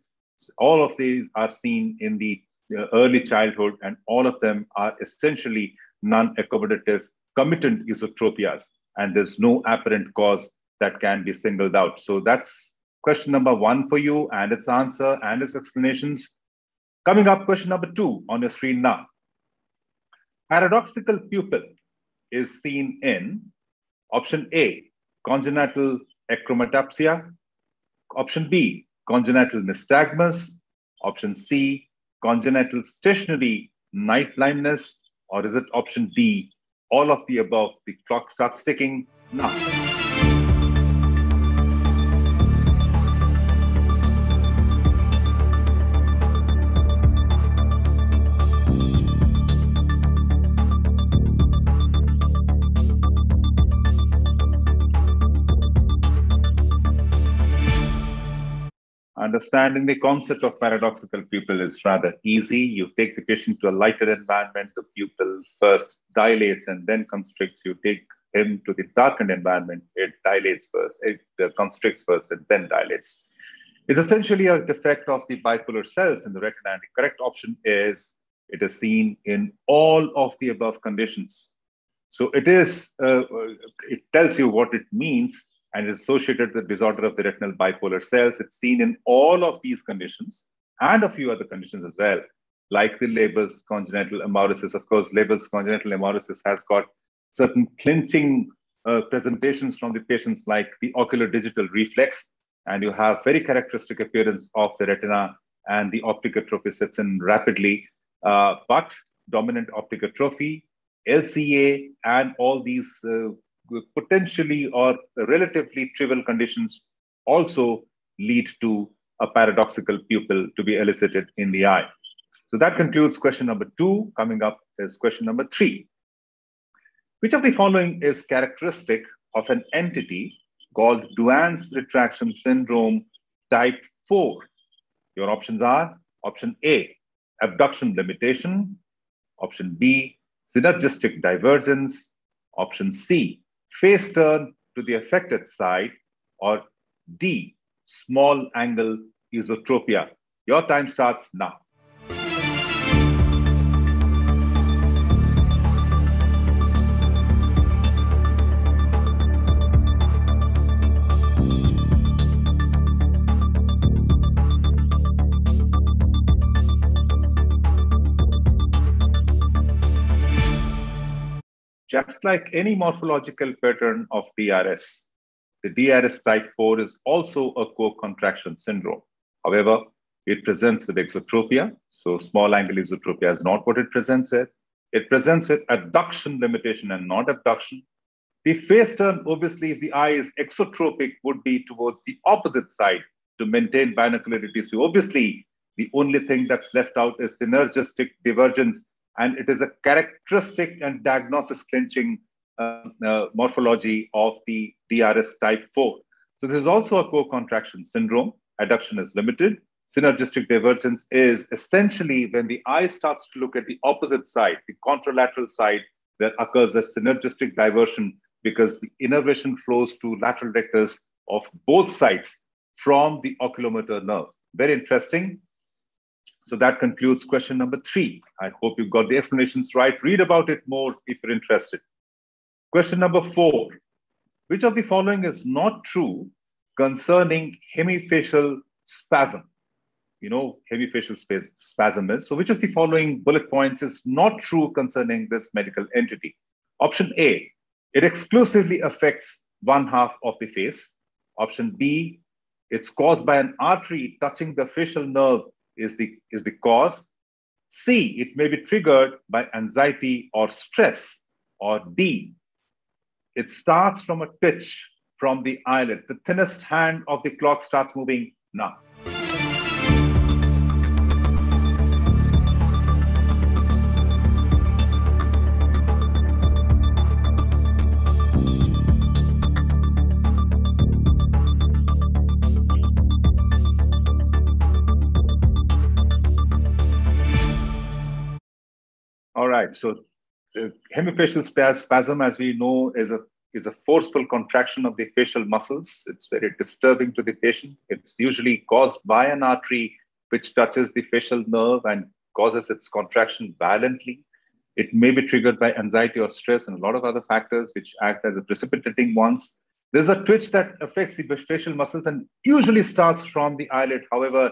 All of these are seen in the uh, early childhood, and all of them are essentially non-accommodative comitant esotropias, and there's no apparent cause that can be singled out. So that's question number one for you and its answer and its explanations. Coming up, question number two on your screen now. Paradoxical pupil is seen in option A, congenital achromatopsia, option B, congenital nystagmus, option C, congenital stationary night blindness, or is it option D, all of the above? The clock starts ticking now. Understanding the concept of paradoxical pupil is rather easy. You take the patient to a lighter environment, the pupil first dilates and then constricts. You take him to the darkened environment, it dilates first, it uh, constricts first, and then dilates. It's essentially a defect of the bipolar cells in the retina. And the correct option is it is seen in all of the above conditions. So it is, uh, uh it tells you what it means and is associated with disorder of the retinal bipolar cells. It's seen in all of these conditions and a few other conditions as well, like the Leber's congenital amaurosis. Of course, Leber's congenital amaurosis has got certain clinching uh, presentations from the patients, like the ocular digital reflex, and you have very characteristic appearance of the retina, and the optic atrophy sets in rapidly. Uh, but dominant optic atrophy, LCA, and all these uh, potentially or relatively trivial conditions also lead to a paradoxical pupil to be elicited in the eye. So that concludes question number two. Coming up is question number three. Which of the following is characteristic of an entity called Duane's retraction syndrome type 4? Your options are option A, abduction limitation, option B, synergistic divergence, option C, face turn to the affected side, or D, small angle esotropia. Your time starts now. Just like any morphological pattern of DRS, the DRS type 4 is also a co-contraction syndrome. However, it presents with exotropia. So small angle exotropia is not what it presents with. It presents with adduction limitation and not abduction. The face turn, obviously, if the eye is exotropic, would be towards the opposite side to maintain binocularity. So obviously, the only thing that's left out is synergistic divergence, and it is a characteristic and diagnosis clinching uh, uh, morphology of the DRS type 4. So this is also a co-contraction syndrome. Adduction is limited. Synergistic divergence is essentially when the eye starts to look at the opposite side, the contralateral side, there occurs a synergistic diversion because the innervation flows to lateral rectus of both sides from the oculomotor nerve. Very interesting. So that concludes question number three. I hope you got the explanations right. Read about it more if you're interested. Question number four. Which of the following is not true concerning hemifacial spasm? You know, hemifacial spasm is. So which of the following bullet points is not true concerning this medical entity? Option A, it exclusively affects one half of the face. Option B, it's caused by an artery touching the facial nerve is the, is the cause. C, it may be triggered by anxiety or stress. Or D, it starts from a twitch from the eyelid. The thinnest hand of the clock starts moving now. So uh, hemifacial spasm, as we know, is a is a forceful contraction of the facial muscles. It's very disturbing to the patient. It's usually caused by an artery which touches the facial nerve and causes its contraction violently. It may be triggered by anxiety or stress and a lot of other factors which act as a precipitating ones. There's a twitch that affects the facial muscles and usually starts from the eyelid. However,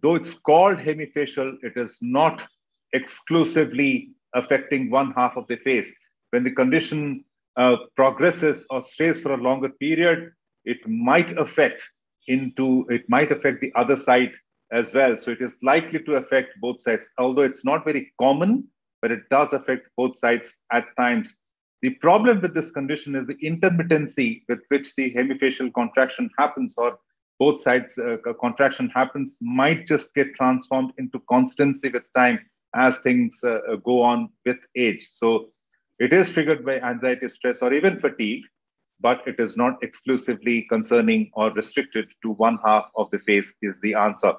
though it's called hemifacial, it is not exclusively affecting one half of the face. When the condition uh, progresses or stays for a longer period, it might affect into it might affect the other side as well. So it is likely to affect both sides, although it's not very common, but it does affect both sides at times. The problem with this condition is the intermittency with which the hemifacial contraction happens, or both sides uh, contraction happens, might just get transformed into constancy with time as things uh, uh, go on with age. So it is triggered by anxiety, stress, or even fatigue, but it is not exclusively concerning or restricted to one half of the face, is the answer.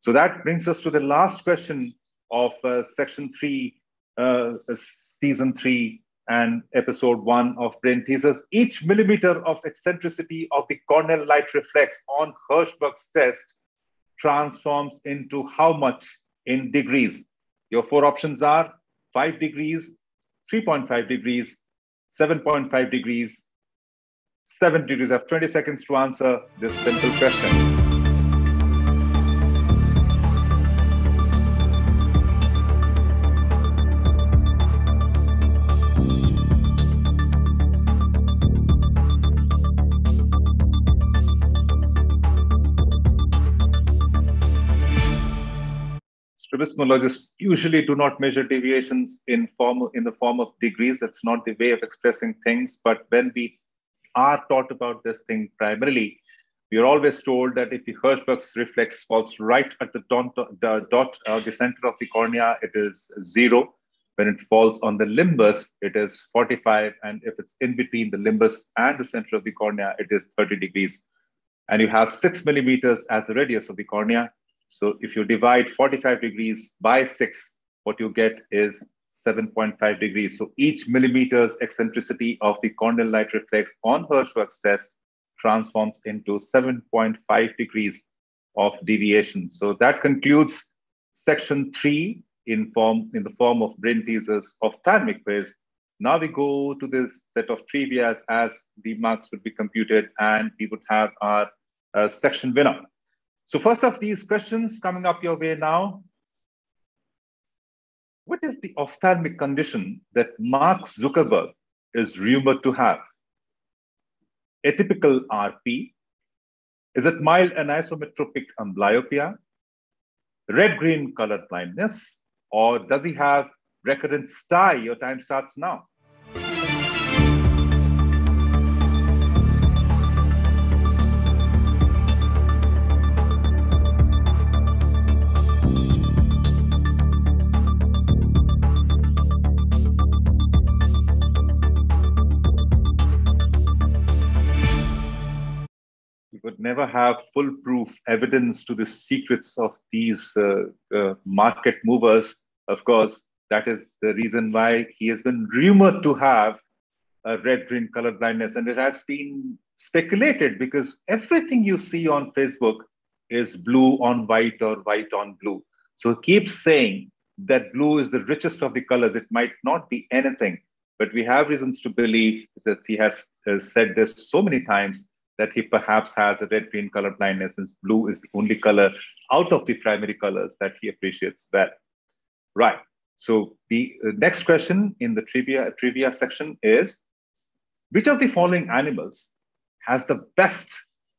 So that brings us to the last question of uh, section three, uh, season three, and episode one of Brain Teasers. Each millimeter of eccentricity of the corneal light reflex on Hirschberg's test transforms into how much in degrees? Your four options are 5 degrees, 3.5 degrees, 7.5 degrees, 7 degrees. I have 20 seconds to answer this simple question. Strabismologists usually do not measure deviations in form in the form of degrees. That's not the way of expressing things. But when we are taught about this thing primarily, we are always told that if the Hirschberg's reflex falls right at the dot, the, dot uh, the center of the cornea, it is zero. When it falls on the limbus, it is 45. And if it's in between the limbus and the center of the cornea, it is 30 degrees. And you have six millimeters as the radius of the cornea. So if you divide 45 degrees by 6, what you get is 7.5 degrees. So each millimeter's eccentricity of the corneal light reflex on Hirschberg's test transforms into 7.5 degrees of deviation. So that concludes section three in form in the form of brain teasers ophthalmic quiz. Now we go to this set of trivia as the marks would be computed and we would have our uh, section winner. So first of these questions coming up your way now. What is the ophthalmic condition that Mark Zuckerberg is rumored to have? Atypical RP? Is it mild anisometropic amblyopia? Red-green color blindness? Or does he have recurrent stye? Your time starts now. Never have foolproof evidence to the secrets of these uh, uh, market movers. Of course, that is the reason why he has been rumored to have a red green color blindness. And it has been speculated because everything you see on Facebook is blue on white or white on blue. So keep saying that blue is the richest of the colors. It might not be anything, but we have reasons to believe that he has, has said this so many times that he perhaps has a red green color blindness since blue is the only color out of the primary colors that he appreciates well. Right. So the uh, next question in the trivia, trivia section is, which of the following animals has the best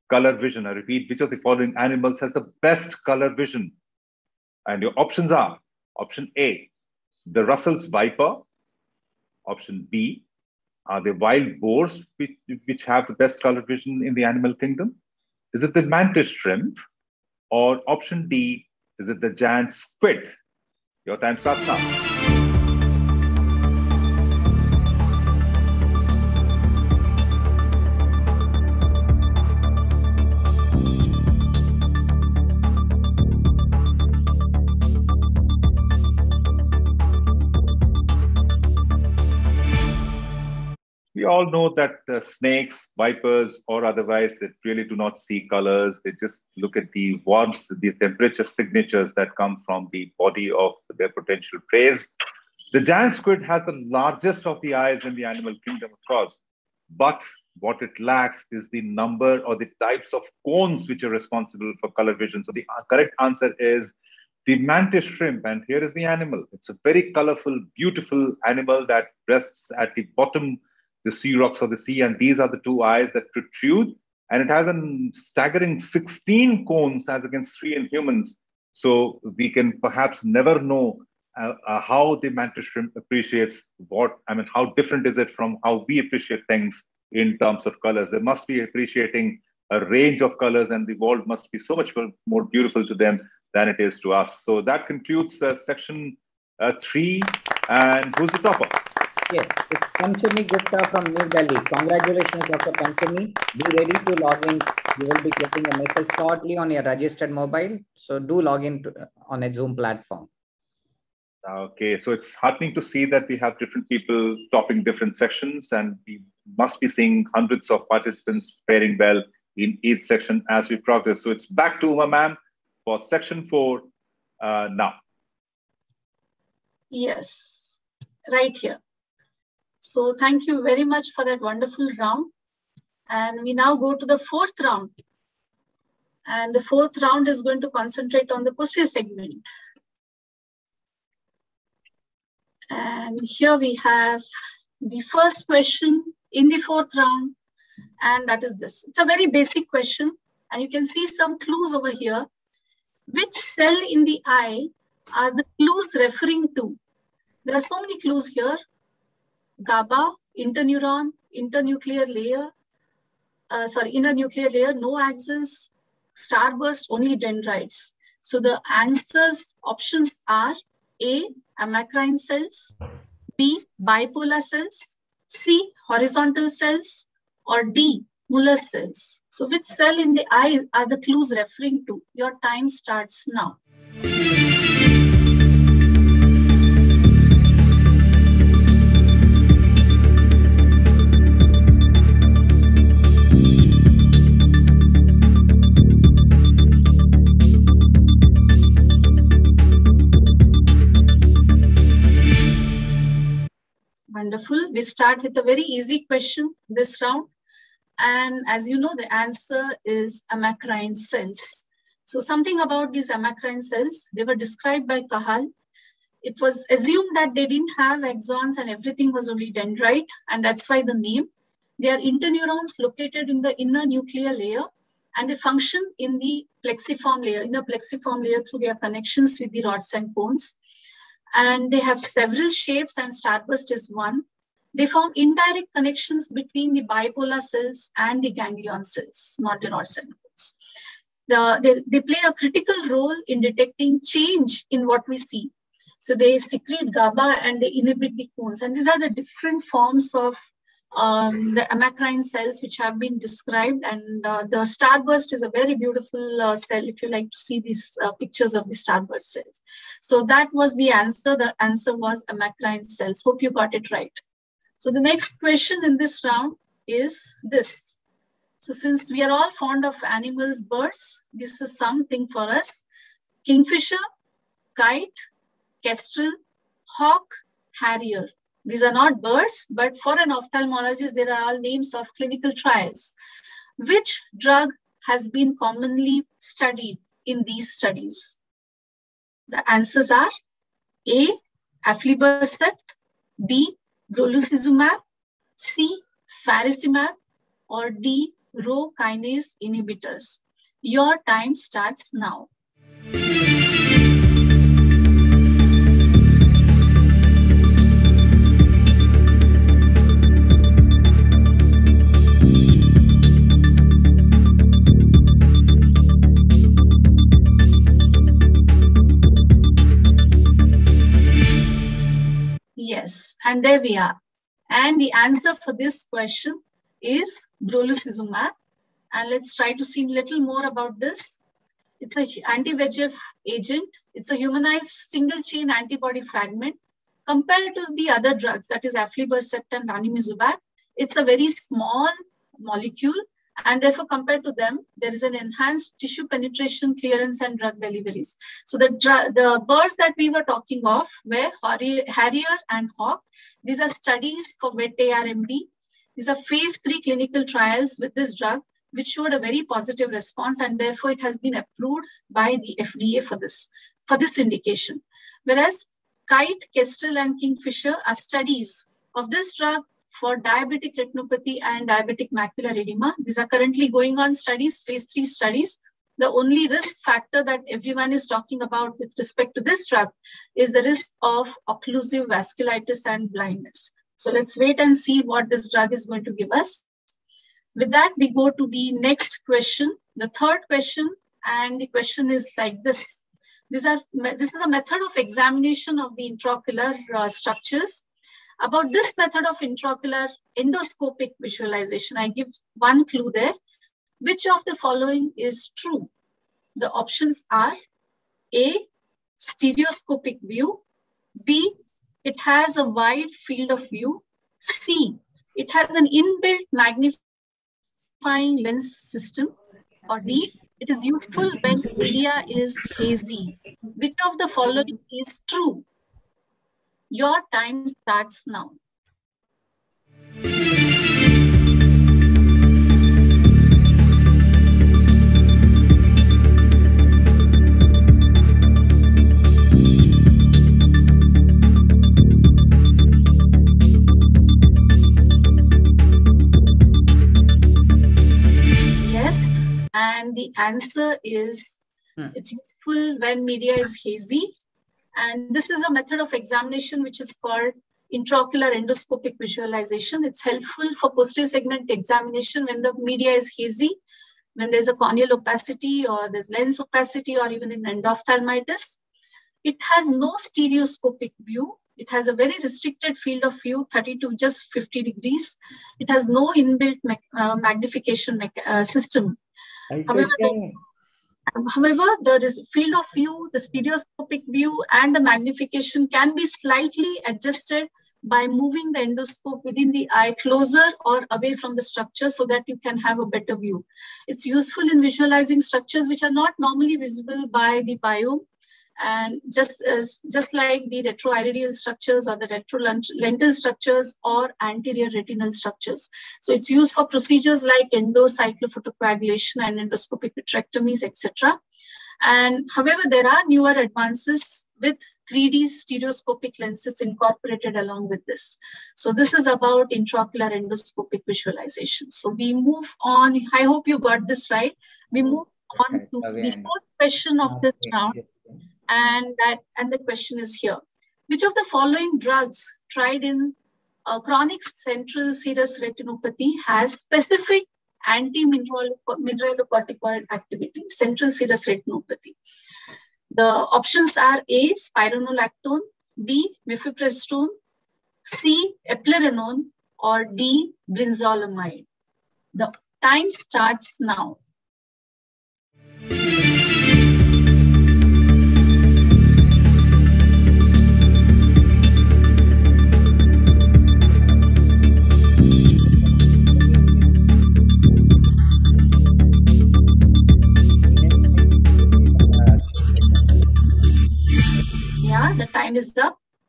color vision? I repeat, which of the following animals has the best color vision? And your options are option A, the Russell's viper, option B, are the wild boars which, which have the best color vision in the animal kingdom? Is it the mantis shrimp? Or option D, is it the giant squid? Your time starts now. We all know that uh, snakes, vipers, or otherwise, they really do not see colors. They just look at the warmth, the temperature signatures that come from the body of their potential prey. The giant squid has the largest of the eyes in the animal kingdom, of course, but what it lacks is the number or the types of cones which are responsible for color vision. So the uh, correct answer is the mantis shrimp. And here is the animal. It's a very colorful, beautiful animal that rests at the bottom the sea rocks of the sea, and these are the two eyes that protrude. And it has a staggering 16 cones as against three in humans. So we can perhaps never know uh, uh, how the mantis shrimp appreciates what, I mean, how different is it from how we appreciate things in terms of colors. They must be appreciating a range of colors, and the world must be so much more beautiful to them than it is to us. So that concludes uh, section uh, three. And who's the topper? Yes, it's Panchami Gupta from New Delhi. Congratulations, Dr. Panchami. Be ready to log in. You will be getting a message shortly on your registered mobile. So do log in to, on a Zoom platform. Okay, so it's heartening to see that we have different people topping different sections, and we must be seeing hundreds of participants faring well in each section as we progress. So it's back to Uma ma'am for section four uh, now. Yes, right here. So thank you very much for that wonderful round. And we now go to the fourth round. And the fourth round is going to concentrate on the posterior segment. And here we have the first question in the fourth round. And that is this. It's a very basic question. And you can see some clues over here. Which cell in the eye are the clues referring to? There are so many clues here. GABA, interneuron, internuclear layer, uh, sorry, inner nuclear layer, no axis, starburst, only dendrites. So the answers, options are A, amacrine cells, B, bipolar cells, C, horizontal cells, or D, Muller's cells. So which cell in the eye are the clues referring to? Your time starts now. Wonderful. We start with a very easy question this round. And as you know, the answer is amacrine cells. So something about these amacrine cells, they were described by Cajal. It was assumed that they didn't have axons and everything was only dendrite, and that's why the name. They are interneurons located in the inner nuclear layer, and they function in the plexiform layer, in inner plexiform layer through their connections with the rods and cones and they have several shapes and starburst is one. They form indirect connections between the bipolar cells and the ganglion cells, not the rod cells. The, they, they play a critical role in detecting change in what we see. So they secrete GABA and they inhibit the cones. And these are the different forms of um, the amacrine cells which have been described and uh, the starburst is a very beautiful uh, cell if you like to see these uh, pictures of the starburst cells. So that was the answer. The answer was amacrine cells. Hope you got it right. So the next question in this round is this. So since we are all fond of animals, birds, this is something for us. Kingfisher, kite, kestrel, hawk, harrier. These are not birds, but for an ophthalmologist, there are all names of clinical trials. Which drug has been commonly studied in these studies? The answers are A, aflibercept, B, brolucizumab, C, faricimab, or D, Rho kinase inhibitors. Your time starts now. And there we are. And the answer for this question is brolucizumab. And let's try to see a little more about this. It's a anti-VEGF agent. It's a humanized single-chain antibody fragment. Compared to the other drugs, that is aflibercept and ranibizumab, it's a very small molecule. And therefore, compared to them, there is an enhanced tissue penetration, clearance, and drug deliveries. So the, the birds that we were talking of were harrier and hawk. These are studies for wet ARMD. These are phase three clinical trials with this drug, which showed a very positive response, and therefore it has been approved by the FDA for this, for this indication. Whereas kite, kestrel, and kingfisher are studies of this drug for diabetic retinopathy and diabetic macular edema. These are currently going on studies, phase three studies. The only risk factor that everyone is talking about with respect to this drug is the risk of occlusive vasculitis and blindness. So let's wait and see what this drug is going to give us. With that, we go to the next question, the third question, and the question is like this. This, are, this is a method of examination of the intraocular uh, structures about this method of intraocular endoscopic visualization, I give one clue there. Which of the following is true? The options are A, stereoscopic view, B, it has a wide field of view, C, it has an inbuilt magnifying lens system, or D, it is useful when media is hazy. Which of the following is true? Your time starts now. Yes, and the answer is hmm. it's useful when media is hazy and this is a method of examination which is called intraocular endoscopic visualization. It's helpful for posterior segment examination when the media is hazy, when there's a corneal opacity or there's lens opacity or even in endophthalmitis. It has no stereoscopic view. It has a very restricted field of view, 30 to just 50 degrees. It has no inbuilt uh, magnification uh, system. However, However, the field of view, the stereoscopic view, and the magnification can be slightly adjusted by moving the endoscope within the eye closer or away from the structure so that you can have a better view. It's useful in visualizing structures which are not normally visible by the biome and just as just like the retroiridial structures or the retrolental structures or anterior retinal structures. So it's used for procedures like endocyclophotocoagulation and endoscopic vitrectomies, etc. And however, there are newer advances with 3D stereoscopic lenses incorporated along with this. So this is about intraocular endoscopic visualization. So we move on. I hope you got this right. We move on to the fourth question of this round and that and the question is here which of the following drugs tried in uh, chronic central serous retinopathy has specific anti-mineralocorticoid activity central serous retinopathy the options are a spironolactone b mifepristone c eplerenone or D, brinzolamide? The time starts now.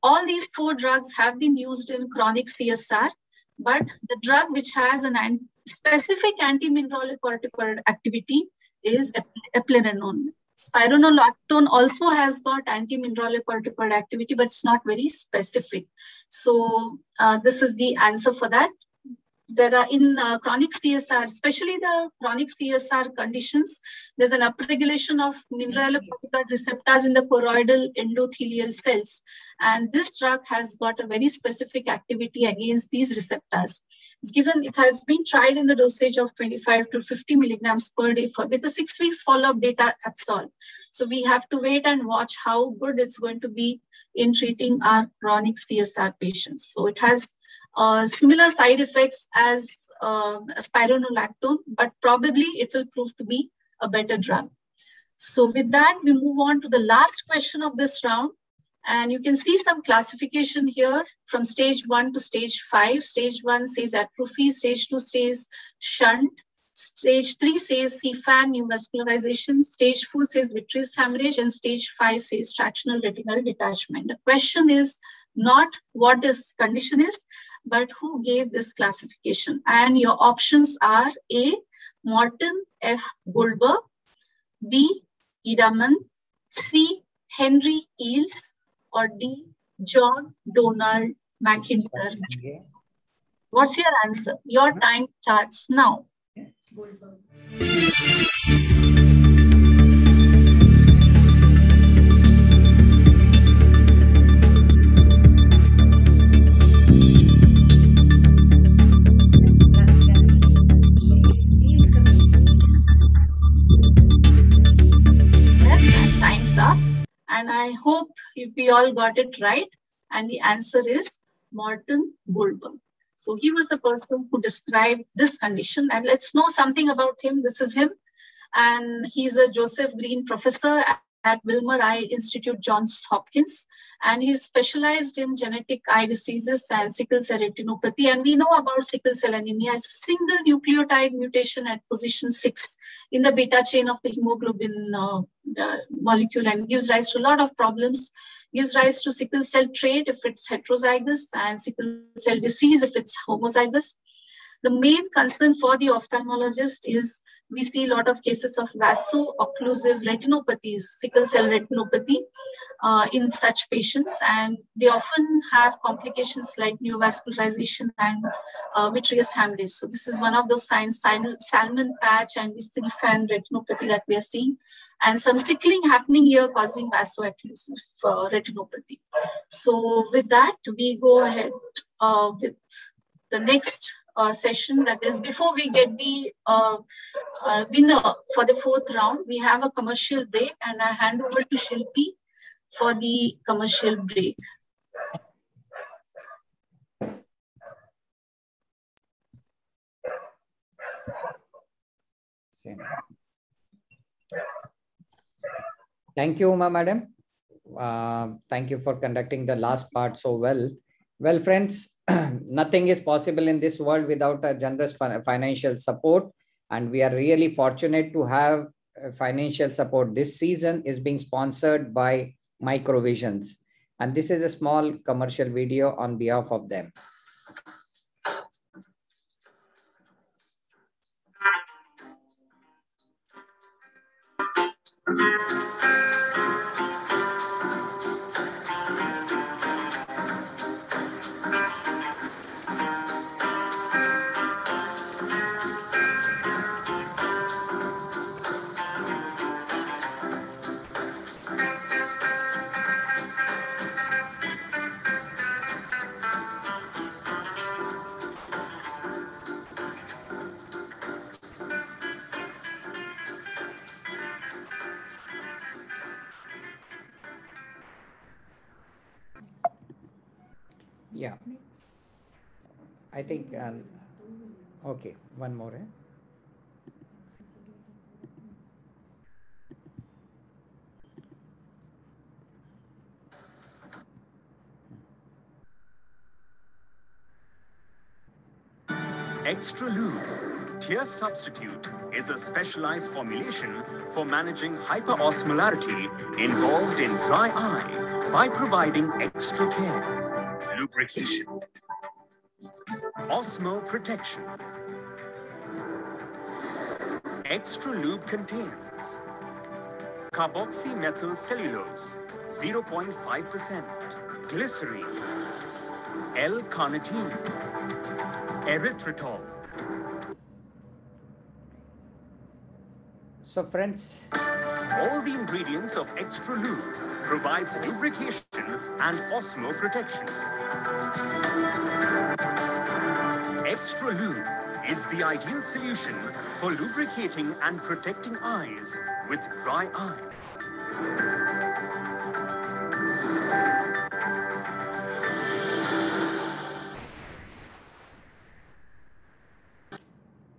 All these four drugs have been used in chronic CSR, but the drug which has an specific anti-mineralocorticoid activity is ep- eplerenone. Spironolactone also has got anti-mineralocorticoid activity, but it's not very specific. So uh, this is the answer for that. There are in uh, chronic CSR, especially the chronic CSR conditions, there's an upregulation of mineralocorticoid receptors in the choroidal endothelial cells. And this drug has got a very specific activity against these receptors. It's given, it has been tried in the dosage of 25 to 50 milligrams per day for with the six weeks follow-up data, that's all. So we have to wait and watch how good it's going to be in treating our chronic CSR patients. So it has uh, similar side effects as uh, spironolactone, but probably it will prove to be a better drug. So with that, we move on to the last question of this round. And you can see some classification here from stage one to stage five. Stage one says atrophy, stage two says shunt, stage three says sea fan, new vascularization, stage four says vitreous hemorrhage, and stage five says tractional retinal detachment. The question is not what this condition is, but who gave this classification? And your options are A, Morton F. Goldberg, B. Edaman, C. Henry Eales, or D. John Donald McIntyre. What's your answer? Your time starts now. Well, you- we all got it right. And the answer is Morton Goldberg. So he was the person who described this condition. And let's know something about him. This is him. And he's a Joseph Green professor at Wilmer Eye Institute, Johns Hopkins. And he's specialized in genetic eye diseases and sickle cell retinopathy. And we know about sickle cell anemia as a single nucleotide mutation at position six in the beta chain of the hemoglobin uh, molecule and gives rise to a lot of problems gives rise to sickle cell trait if it's heterozygous and sickle cell disease if it's homozygous the main concern for the ophthalmologist is we see a lot of cases of vaso-occlusive retinopathies, sickle cell retinopathy uh, in such patients. And they often have complications like neovascularization and uh, vitreous hemorrhage. So this is one of those signs, salmon patch and fan retinopathy that we are seeing. And some sickling happening here causing vaso-occlusive uh, retinopathy. So with that, we go ahead uh, with the next uh, session. That is, before we get the uh, uh, winner for the fourth round, we have a commercial break, and I hand over to Shilpi for the commercial break. Thank you, Uma Madam. Uh, thank you for conducting the last part so well. Well, friends, *clears throat* nothing is possible in this world without a generous financial support. And we are really fortunate to have uh, financial support. This season is being sponsored by Microvisions. And this is a small commercial video on behalf of them. I think, uh, okay, one more. Eh? Extra Lube, tear substitute, is a specialized formulation for managing hyperosmolarity involved in dry eye by providing extra care, lubrication, osmo protection. Extra Lube contains carboxymethyl cellulose 0.5%, glycerine, L-carnitine, erythritol. So friends, All the ingredients of Extra Lube provides lubrication and osmo protection. Extra Lube is the ideal solution for lubricating and protecting eyes with dry eyes.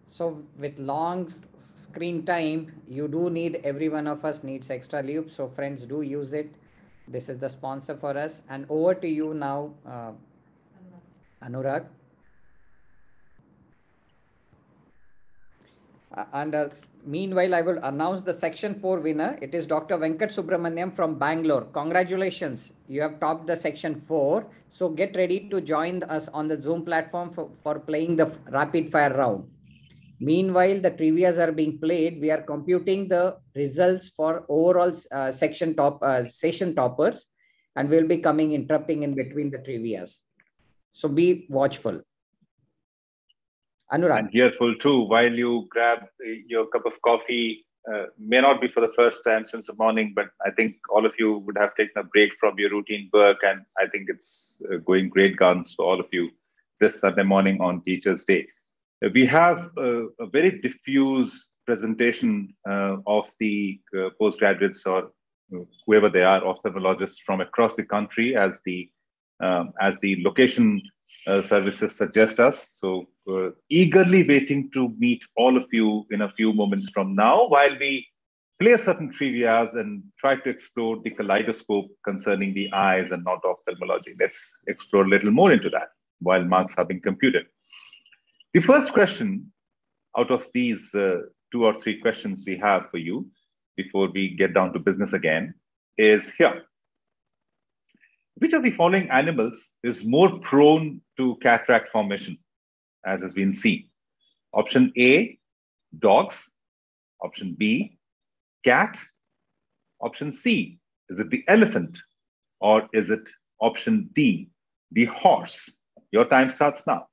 so with long screen time, you do need, every one of us needs extra lube. So friends do use it. This is the sponsor for us. And over to you now, uh, Anurag. And uh, meanwhile, I will announce the section four winner. It is Dr. Venkat Subramaniam from Bangalore. Congratulations. You have topped the section four. So get ready to join us on the Zoom platform for, for playing the rapid fire round. Meanwhile, the trivias are being played. We are computing the results for overall uh, section top uh, session toppers, and we'll be coming interrupting in between the trivias. So be watchful. Anurag. and earful too while you grab your cup of coffee uh, may not be for the first time since the morning but i think all of you would have taken a break from your routine work and i think it's uh, going great guns for all of you this sunday morning on teachers day Uh, we have uh, a very diffuse presentation uh, of the uh, postgraduates or whoever they are ophthalmologists from across the country as the um, as the location services suggest us. So uh, eagerly waiting to meet all of you in a few moments from now while we play certain trivias and try to explore the kaleidoscope concerning the eyes and not of ophthalmology. Let's explore a little more into that while marks are being computed. The first question out of these uh, two or three questions we have for you before we get down to business again is here. Which of the following animals is more prone to cataract formation, as has been seen? Option A, dogs. Option B, cat. Option C, is it the elephant? Or is it option D, the horse? Your time starts now.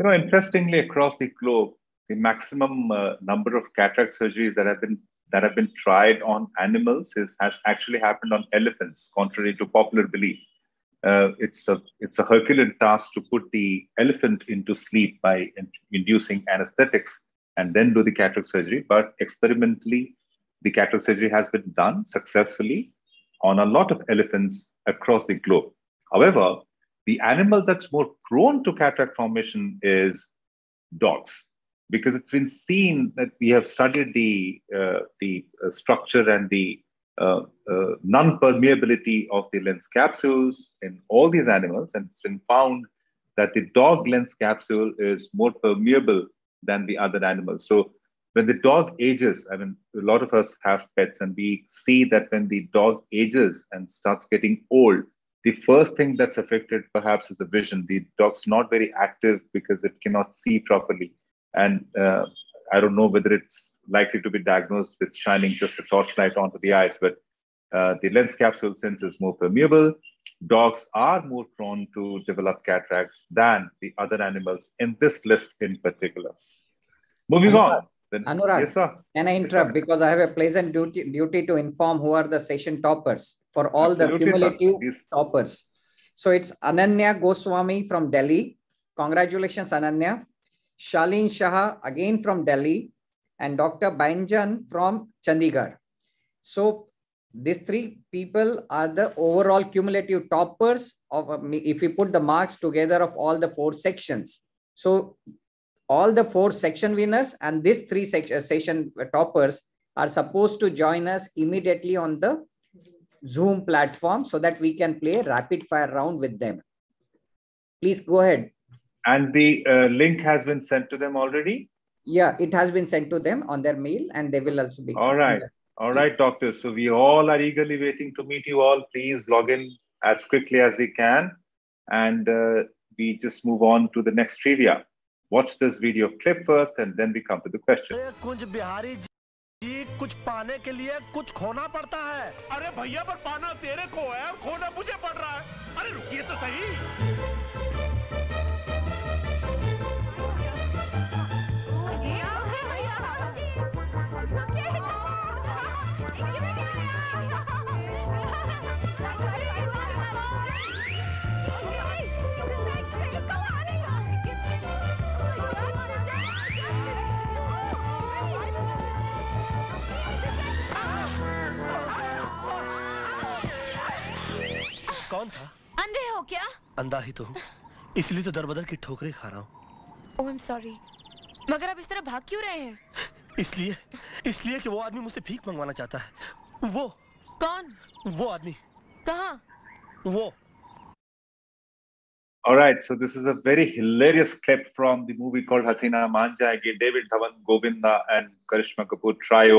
You know, interestingly, across the globe, the maximum uh, number of cataract surgeries that have been that have been tried on animals is, has actually happened on elephants, contrary to popular belief. Uh, it's a it's a Herculean task to put the elephant into sleep by in- inducing anesthetics and then do the cataract surgery. But experimentally, the cataract surgery has been done successfully on a lot of elephants across the globe. However, the animal that's more prone to cataract formation is dogs, because it's been seen that we have studied the, uh, the uh, structure and the uh, uh, non-permeability of the lens capsules in all these animals, and it's been found that the dog lens capsule is more permeable than the other animals. So when the dog ages, I mean, a lot of us have pets, and we see that when the dog ages and starts getting old, the first thing that's affected perhaps is the vision. The dog's not very active because it cannot see properly. And uh, I don't know whether it's likely to be diagnosed with shining just a torchlight onto the eyes, but uh, the lens capsule sense is more permeable. Dogs are more prone to develop cataracts than the other animals in this list in particular. Moving on. Then, Anurag. yes, sir. Can I interrupt? Because I have a pleasant duty, duty to inform who are the session toppers for all the Absolutely, sir. cumulative Please. toppers. So it's Ananya Goswami from Delhi. Congratulations, Ananya. Shalin Shah again from Delhi and Dr. Banjan from Chandigarh. So these three people are the overall cumulative toppers of, if we put the marks together of all the four sections. So all the four section winners and these three sec- uh, session toppers are supposed to join us immediately on the Zoom platform so that we can play a rapid fire round with them. Please go ahead. And the uh, link has been sent to them already. Yeah, it has been sent to them on their mail and they will also be. All right. All right, doctors. So we all are eagerly waiting to meet you all. Please log in as quickly as we can. And uh, we just move on to the next trivia. Watch this video clip first, and then we come to the question. कुछ बिहारी जी कुछ पाने के लिए कुछ खोना पड़ता है। अरे भैया पर पाना तेरे को है और खोना मुझे पड़ रहा है। अरे रुकिए तो सही। कौन था अंधे हो क्या अंधा ही तो हूँ इसलिए तो दर बदर की ठोकरें खा रहा हूँ ओह आई एम सॉरी मगर आप इस तरह भाग क्यों रहे हैं इसलिए इसलिए कि वो आदमी मुझसे भीख मंगवाना चाहता है वो कौन वो आदमी कहाँ वो All right, so this is a very hilarious clip from the movie called Hasina Maan Jayegi. David Dhawan, Govinda, and Karishma Kapoor trio,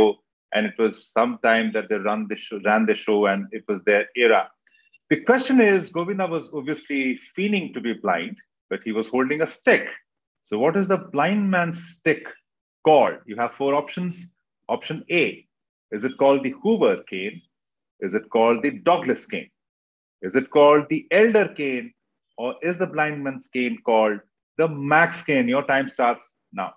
and it was sometime that they run the show, ran the show, and it was their era. The question is, Govinda was obviously feigning to be blind, but he was holding a stick. So, what is the blind man's stick called? You have four options. Option A: Is it called the Hoover cane? Is it called the Douglas cane? Is it called the Elder cane? or is the blind man's cane called the max cane? Your time starts now.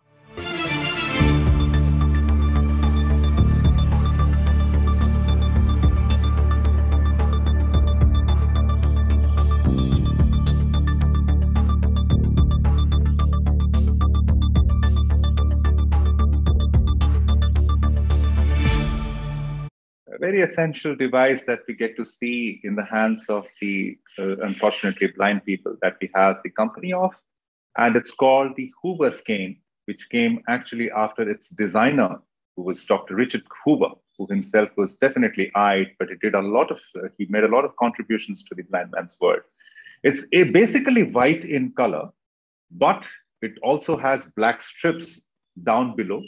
Very essential device that we get to see in the hands of the uh, unfortunately blind people that we have the company of. And it's called the Hoover's cane, which came actually after its designer, who was Dr. Richard Hoover, who himself was definitely eyed, but he did a lot of, uh, he made a lot of contributions to the blind man's world. It's a basically white in color, but it also has black strips down below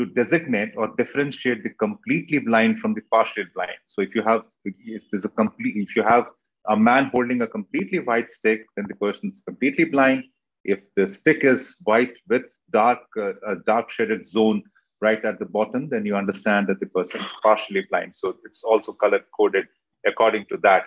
to designate or differentiate the completely blind from the partially blind. So if you have, if there's a complete, if you have a man holding a completely white stick, then the person is completely blind. If the stick is white with dark, uh, a dark shaded zone right at the bottom, then you understand that the person is partially blind. So it's also color coded according to that.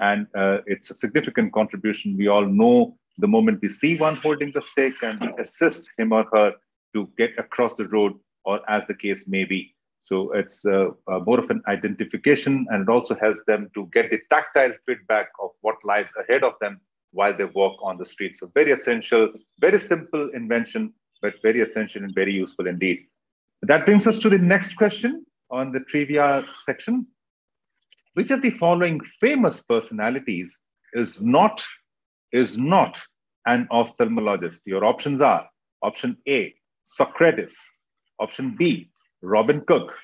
And uh, it's a significant contribution. We all know the moment we see one holding the stick and assist him or her to get across the road or as the case may be. So it's uh, uh, more of an identification and it also helps them to get the tactile feedback of what lies ahead of them while they walk on the street. So very essential, very simple invention, but very essential and very useful indeed. That brings us to the next question on the trivia section. Which of the following famous personalities is not, is not an ophthalmologist? Your options are option A, Socrates, option B, Robin Cook,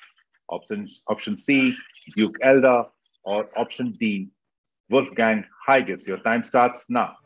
option, option C, Duke Elder, or option D, Wolfgang Haigis. Your time starts now.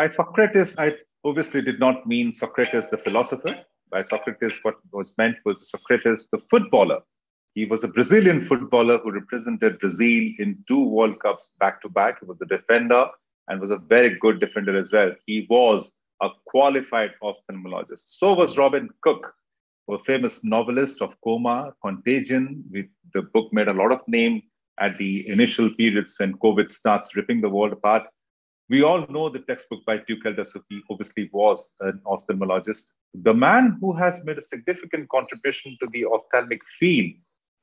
By Socrates, I obviously did not mean Socrates the philosopher. By Socrates, what was meant was Socrates the footballer. He was a Brazilian footballer who represented Brazil in two World Cups back to back. He was a defender and was a very good defender as well. He was a qualified ophthalmologist. So was Robin Cook, a famous novelist of coma, contagion. We, the book made a lot of name at the initial periods when COVID starts ripping the world apart. We all know the textbook by Duke Elder He obviously was an ophthalmologist. The man who has made a significant contribution to the ophthalmic field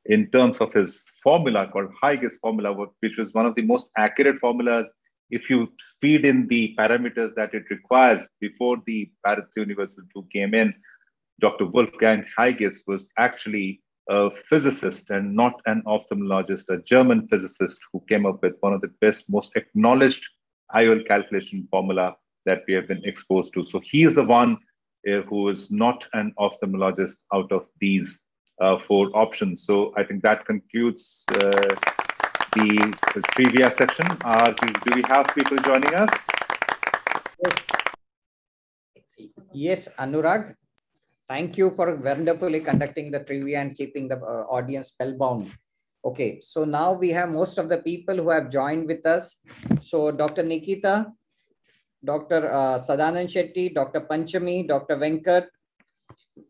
in terms of his formula called Haigis formula, which was one of the most accurate formulas if you feed in the parameters that it requires before the Barrett Universal 2 came in, Dr. Wolfgang Haigis was actually a physicist and not an ophthalmologist, a German physicist who came up with one of the best, most acknowledged IOL calculation formula that we have been exposed to. So he is the one uh, who is not an ophthalmologist out of these uh, four options. So I think that concludes uh, the, the trivia section. Do we have people joining us? Yes. Yes, Anurag. Thank you for wonderfully conducting the trivia and keeping the uh, audience spellbound. Okay, so now we have most of the people who have joined with us. So Dr. Nikita, Dr. Uh, Sadanand Shetty, Dr. Panchami, Dr. Venkat,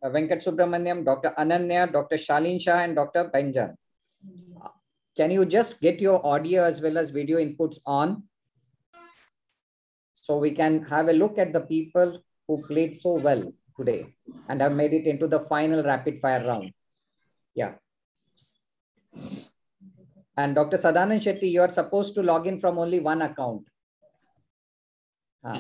uh, Venkat Subramaniam, Dr. Ananya, Dr. Shalin Shah, and Dr. Benjan. Can you just get your audio as well as video inputs on? So we can have a look at the people who played so well today and have made it into the final rapid fire round. Yeah. And Dr. Sadanand Shetty, you are supposed to log in from only one account. Ah.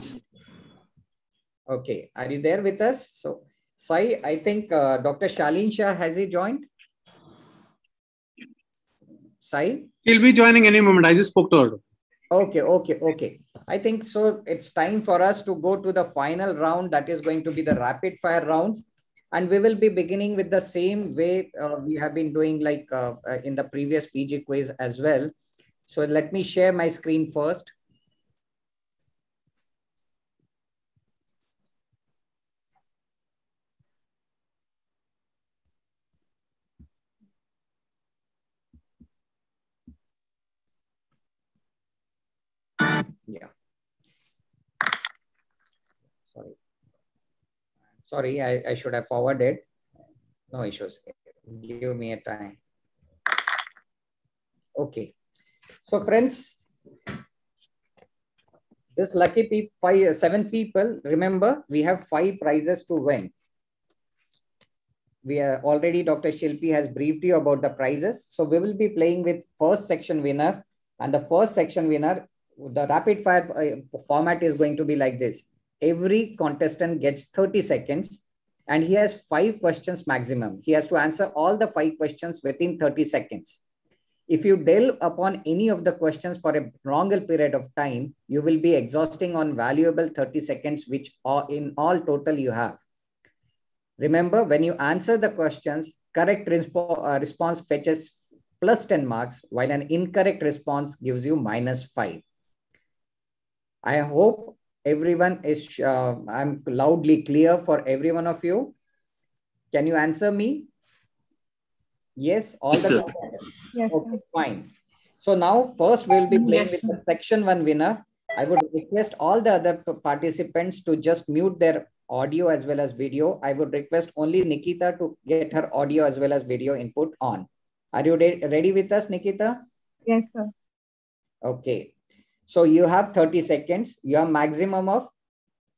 Okay, are you there with us? So, Sai, I think uh, Dr. Shalin Shah, has he joined? Sai? He'll be joining any moment. I just spoke to her. Okay, okay, okay. I think so. It's time for us to go to the final round. That is going to be the rapid fire rounds. And we will be beginning with the same way uh, we have been doing like uh, uh in the previous PG quiz as well. So let me share my screen first. Yeah. Sorry. Sorry, I, I should have forwarded. No issues. Give me a time. Okay. So friends, this lucky pe five, seven people, remember, we have five prizes to win. We are already, Dr. Shilpi has briefed you about the prizes. So we will be playing with first section winner and the first section winner the rapid fire uh, format is going to be like this. Every contestant gets 30 seconds and he has five questions maximum. He has to answer all the five questions within 30 seconds. If you delve upon any of the questions for a longer period of time, you will be exhausting on valuable 30 seconds, which are in all total you have. Remember, when you answer the questions, correct uh, response fetches plus 10 marks, while an incorrect response gives you minus 5. I hope everyone is, uh, I'm loudly clear for every one of you. Can you answer me? Yes, all yes, the yes, Okay, fine. So now first we'll be playing yes, with the section one winner. I would request all the other participants to just mute their audio as well as video. I would request only Nikita to get her audio as well as video input on. Are you ready with us, Nikita? Yes, sir. Okay. So you have 30 seconds. You have maximum of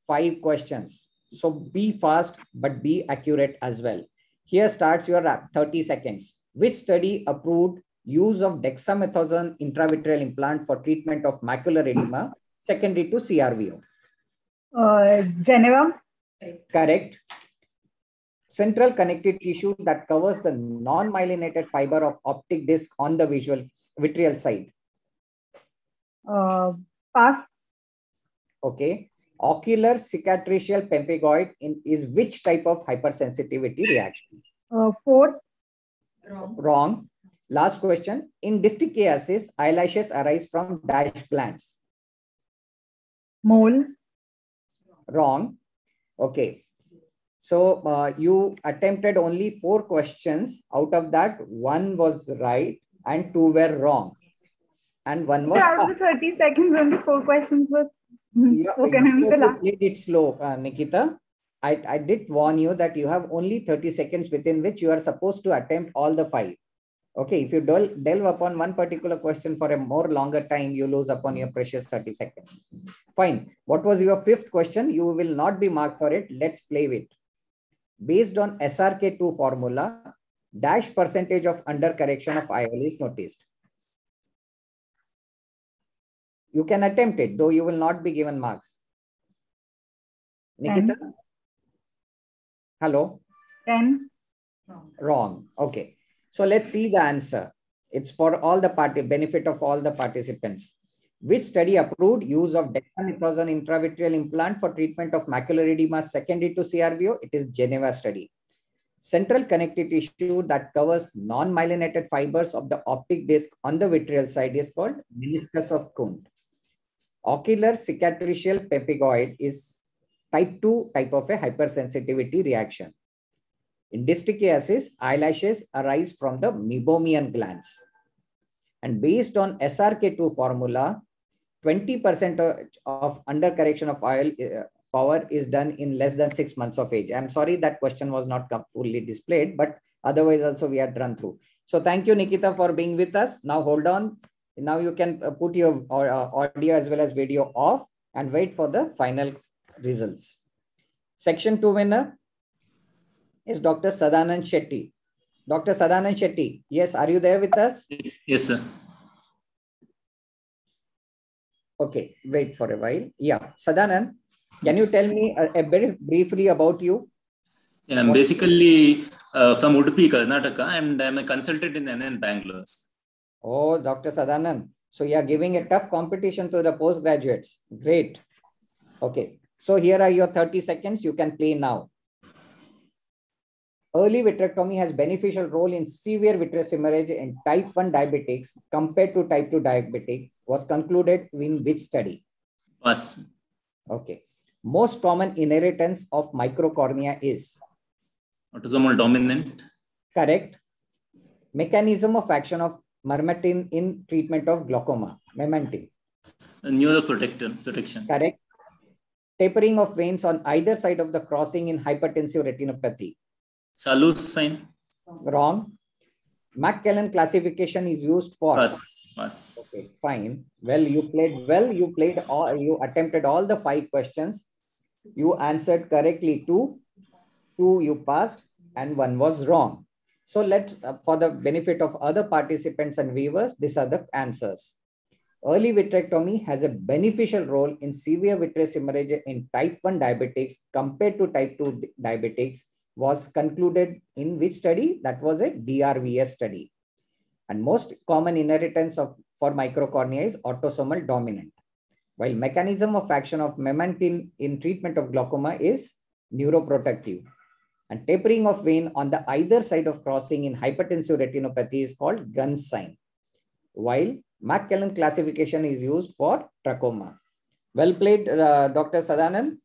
five questions. So be fast, but be accurate as well. Here starts your 30 seconds. Which study approved use of dexamethasone intravitreal implant for treatment of macular edema secondary to CRVO? Uh, Geneva. Correct. Central connective tissue that covers the non-myelinated fiber of optic disc on the visual vitreal side. Uh, pass. Okay. Ocular cicatricial pemphigoid in, is which type of hypersensitivity reaction? Uh, fourth. Wrong. Wrong. Last question. In distichiasis, eyelashes arise from dash glands. Moll. Wrong. Okay. So uh, you attempted only four questions. Out of that, one was right and two were wrong and one Out of the 30 seconds, only four questions were you, spoken in the last. played it slow, uh, Nikita. I, I did warn you that you have only 30 seconds within which you are supposed to attempt all the five. Okay, if you delve, delve upon one particular question for a more longer time, you lose upon your precious 30 seconds. Fine. What was your fifth question? You will not be marked for it. Let's play with. Based on SRK2 formula, dash percentage of under correction of IOL is noticed. You can attempt it, though you will not be given marks. Nikita? Hello? 10. Wrong. Okay. So let's see the answer. It's for all the party benefit of all the participants. Which study approved use of dexamethasone intravitreal implant for treatment of macular edema secondary to CRVO? It is Geneva study. Central connective tissue that covers non-myelinated fibers of the optic disc on the vitreal side is called meniscus of Kuhnt. Ocular cicatricial pemphigoid is type 2 type of a hypersensitivity reaction. In distichiasis, eyelashes arise from the meibomian glands. And based on SRK2 formula, 20% of, undercorrection of IOL uh, power is done in less than six months of age. I'm sorry that question was not fully displayed, but otherwise also we had run through. So thank you, Nikita, for being with us. Now hold on. Now you can uh, put your uh, audio as well as video off and wait for the final results. Section 2 winner is Dr. Sadanand Shetty. Dr. Sadanand Shetty, yes, are you there with us? Yes, sir. Okay, wait for a while. Yeah, Sadanand, can you tell me a, a bit briefly about you? Yeah, I'm basically uh, from Udupi, Karnataka, and I'm a consultant in NN Bangalore. Oh, Dr. Sadanand. So you are giving a tough competition to the postgraduates. Great. Okay. So here are your 30 seconds. You can play now. Early vitrectomy has beneficial role in severe vitreous hemorrhage in type 1 diabetics compared to type 2 diabetic was concluded in which study? Pass. Okay. Most common inheritance of microcornea is? Autosomal dominant. Correct. Mechanism of action of memantine in treatment of glaucoma. Memantine. Neuroprotector protection. Correct. Tapering of veins on either side of the crossing in hypertensive retinopathy. Salus sign. Wrong. MacCallan classification is used for. Pass. Pass. Okay, fine. Well, you played well. You played all. You attempted all the five questions. You answered correctly two. Two you passed, and one was wrong. So let, uh, for the benefit of other participants and viewers, these are the answers. Early vitrectomy has a beneficial role in severe vitreous hemorrhage in type 1 diabetics compared to type 2 diabetics was concluded in which study? That was a DRVS study. And most common inheritance of for microcornea is autosomal dominant. While mechanism of action of memantine in treatment of glaucoma is neuroprotective. And tapering of vein on the either side of crossing in hypertensive retinopathy is called Gunn sign. While MacCallan classification is used for trachoma. Well played, uh, Dr. Sadanand.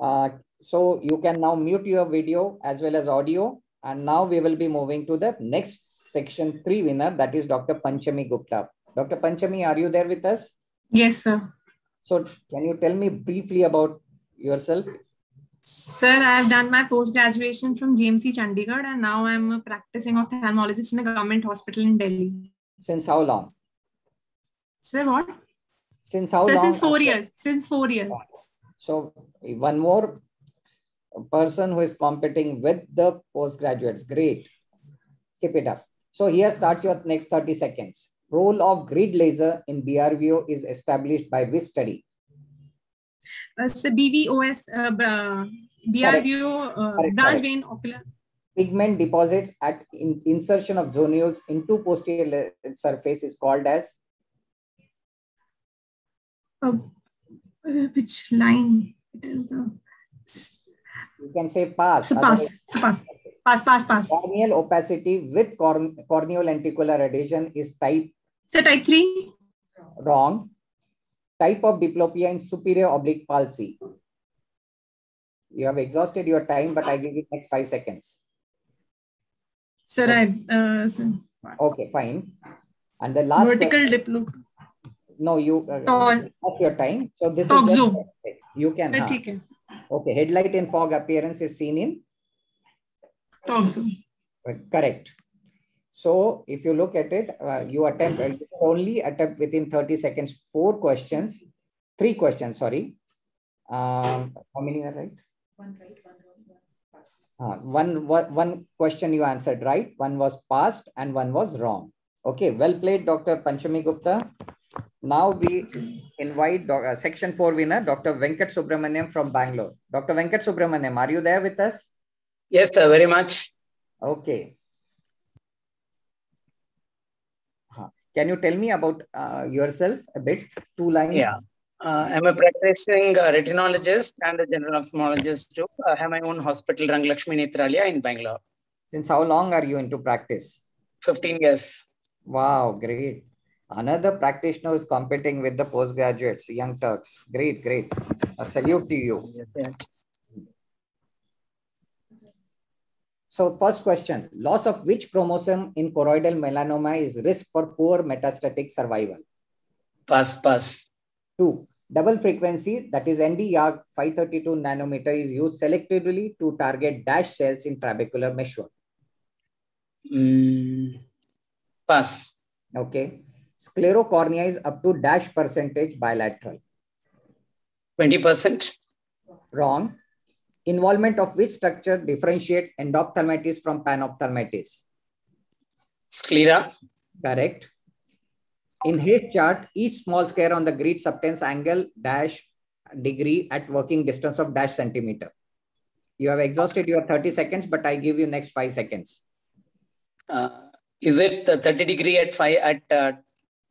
Uh, so you can now mute your video as well as audio. And now we will be moving to the next section three winner, that is Dr. Panchami Gupta. Dr. Panchami, are you there with us? Yes, sir. So can you tell me briefly about yourself? Sir, I have done my post graduation from GMC Chandigarh and now I'm a practicing ophthalmologist in a government hospital in Delhi. Since how long? Sir, what? Since how Sir, long? since four years. Since four years. So one more person who is competing with the postgraduates. Great. Keep it up. So here starts your next 30 seconds. Role of grid laser in BRVO is established by which study? Uh, so BVOS, uh, BRVO, uh, Correct, branch vein ocular. Pigment deposits at in, insertion of zonules into posterior surface is called as uh, which line? It is. Uh, you can say pass. so pass. So pass. Pass, pass, pass. Corneal opacity with corn, corneal lenticular adhesion is type So type 3. wrong. Type of diplopia in superior oblique palsy. You have exhausted your time, but I give you next five seconds. Sir, okay. I. Uh, sir. Okay, fine. And the last. Vertical diplo. dip loop. No, you uh, oh, lost your time. So this fog is. Zoom. You can. Sir. Okay, headlight and fog appearance is seen in. Fog zoom. Correct. So if you look at it, uh, you attempt uh, only attempt within 30 seconds, four questions, three questions, sorry. Um, how many are right? Uh, one, one, one question you answered right, one was passed and one was wrong. Okay, well played, Dr. Panchami Gupta. Now we invite doc- uh, section four winner, Dr. Venkat Subramaniam from Bangalore. Dr. Venkat Subramaniam, are you there with us? Yes, sir, very much. Okay. Huh. Can you tell me about uh, yourself a bit? Two lines. Yeah. Uh, I'm a practicing uh, retinologist and a general ophthalmologist too. I have my own hospital, Rang Lakshmi Netralia in Bangalore. Since how long are you into practice? 15 years. Wow, great. Another practitioner is competing with the postgraduates, young Turks. Great, great. A salute to you. So first question, loss of which chromosome in choroidal melanoma is risk for poor metastatic survival? Pass, pass. Two, double frequency, that is Nd:YAG 532 nanometer is used selectively to target dash cells in trabecular meshwork. Mm, pass. Okay. Sclerocornea is up to dash percentage bilateral. 20%. Wrong. Involvement of which structure differentiates endophthalmitis from panophthalmitis? Sclera. Correct. In Hess chart, each small square on the grid subtends angle dash degree at working distance of dash centimeter. You have exhausted your 30 seconds, but I give you next five seconds. Uh, is it 30 degree at 5 at uh,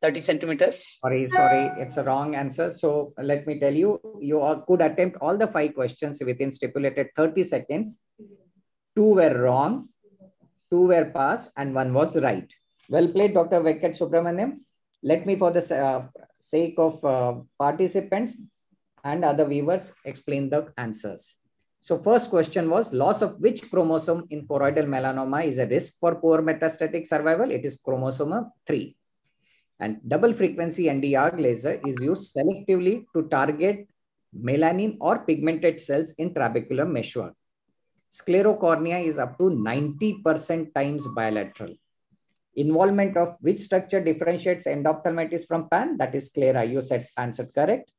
30 centimeters? Sorry, sorry, it's a wrong answer. So let me tell you, you all could attempt all the five questions within stipulated 30 seconds. Two were wrong, two were passed, and one was right. Well played, Dr. Venkat Subramaniam. Let me, for the uh, sake of uh, participants and other viewers, explain the answers. So first question was loss of which chromosome in choroidal melanoma is a risk for poor metastatic survival? It is chromosome 3. And double frequency Nd:YAG laser is used selectively to target melanin or pigmented cells in trabecular meshwork. Sclerocornea is up to 90% times bilateral. Involvement of which structure differentiates endophthalmitis from pan? That is sclera. You said answered correct.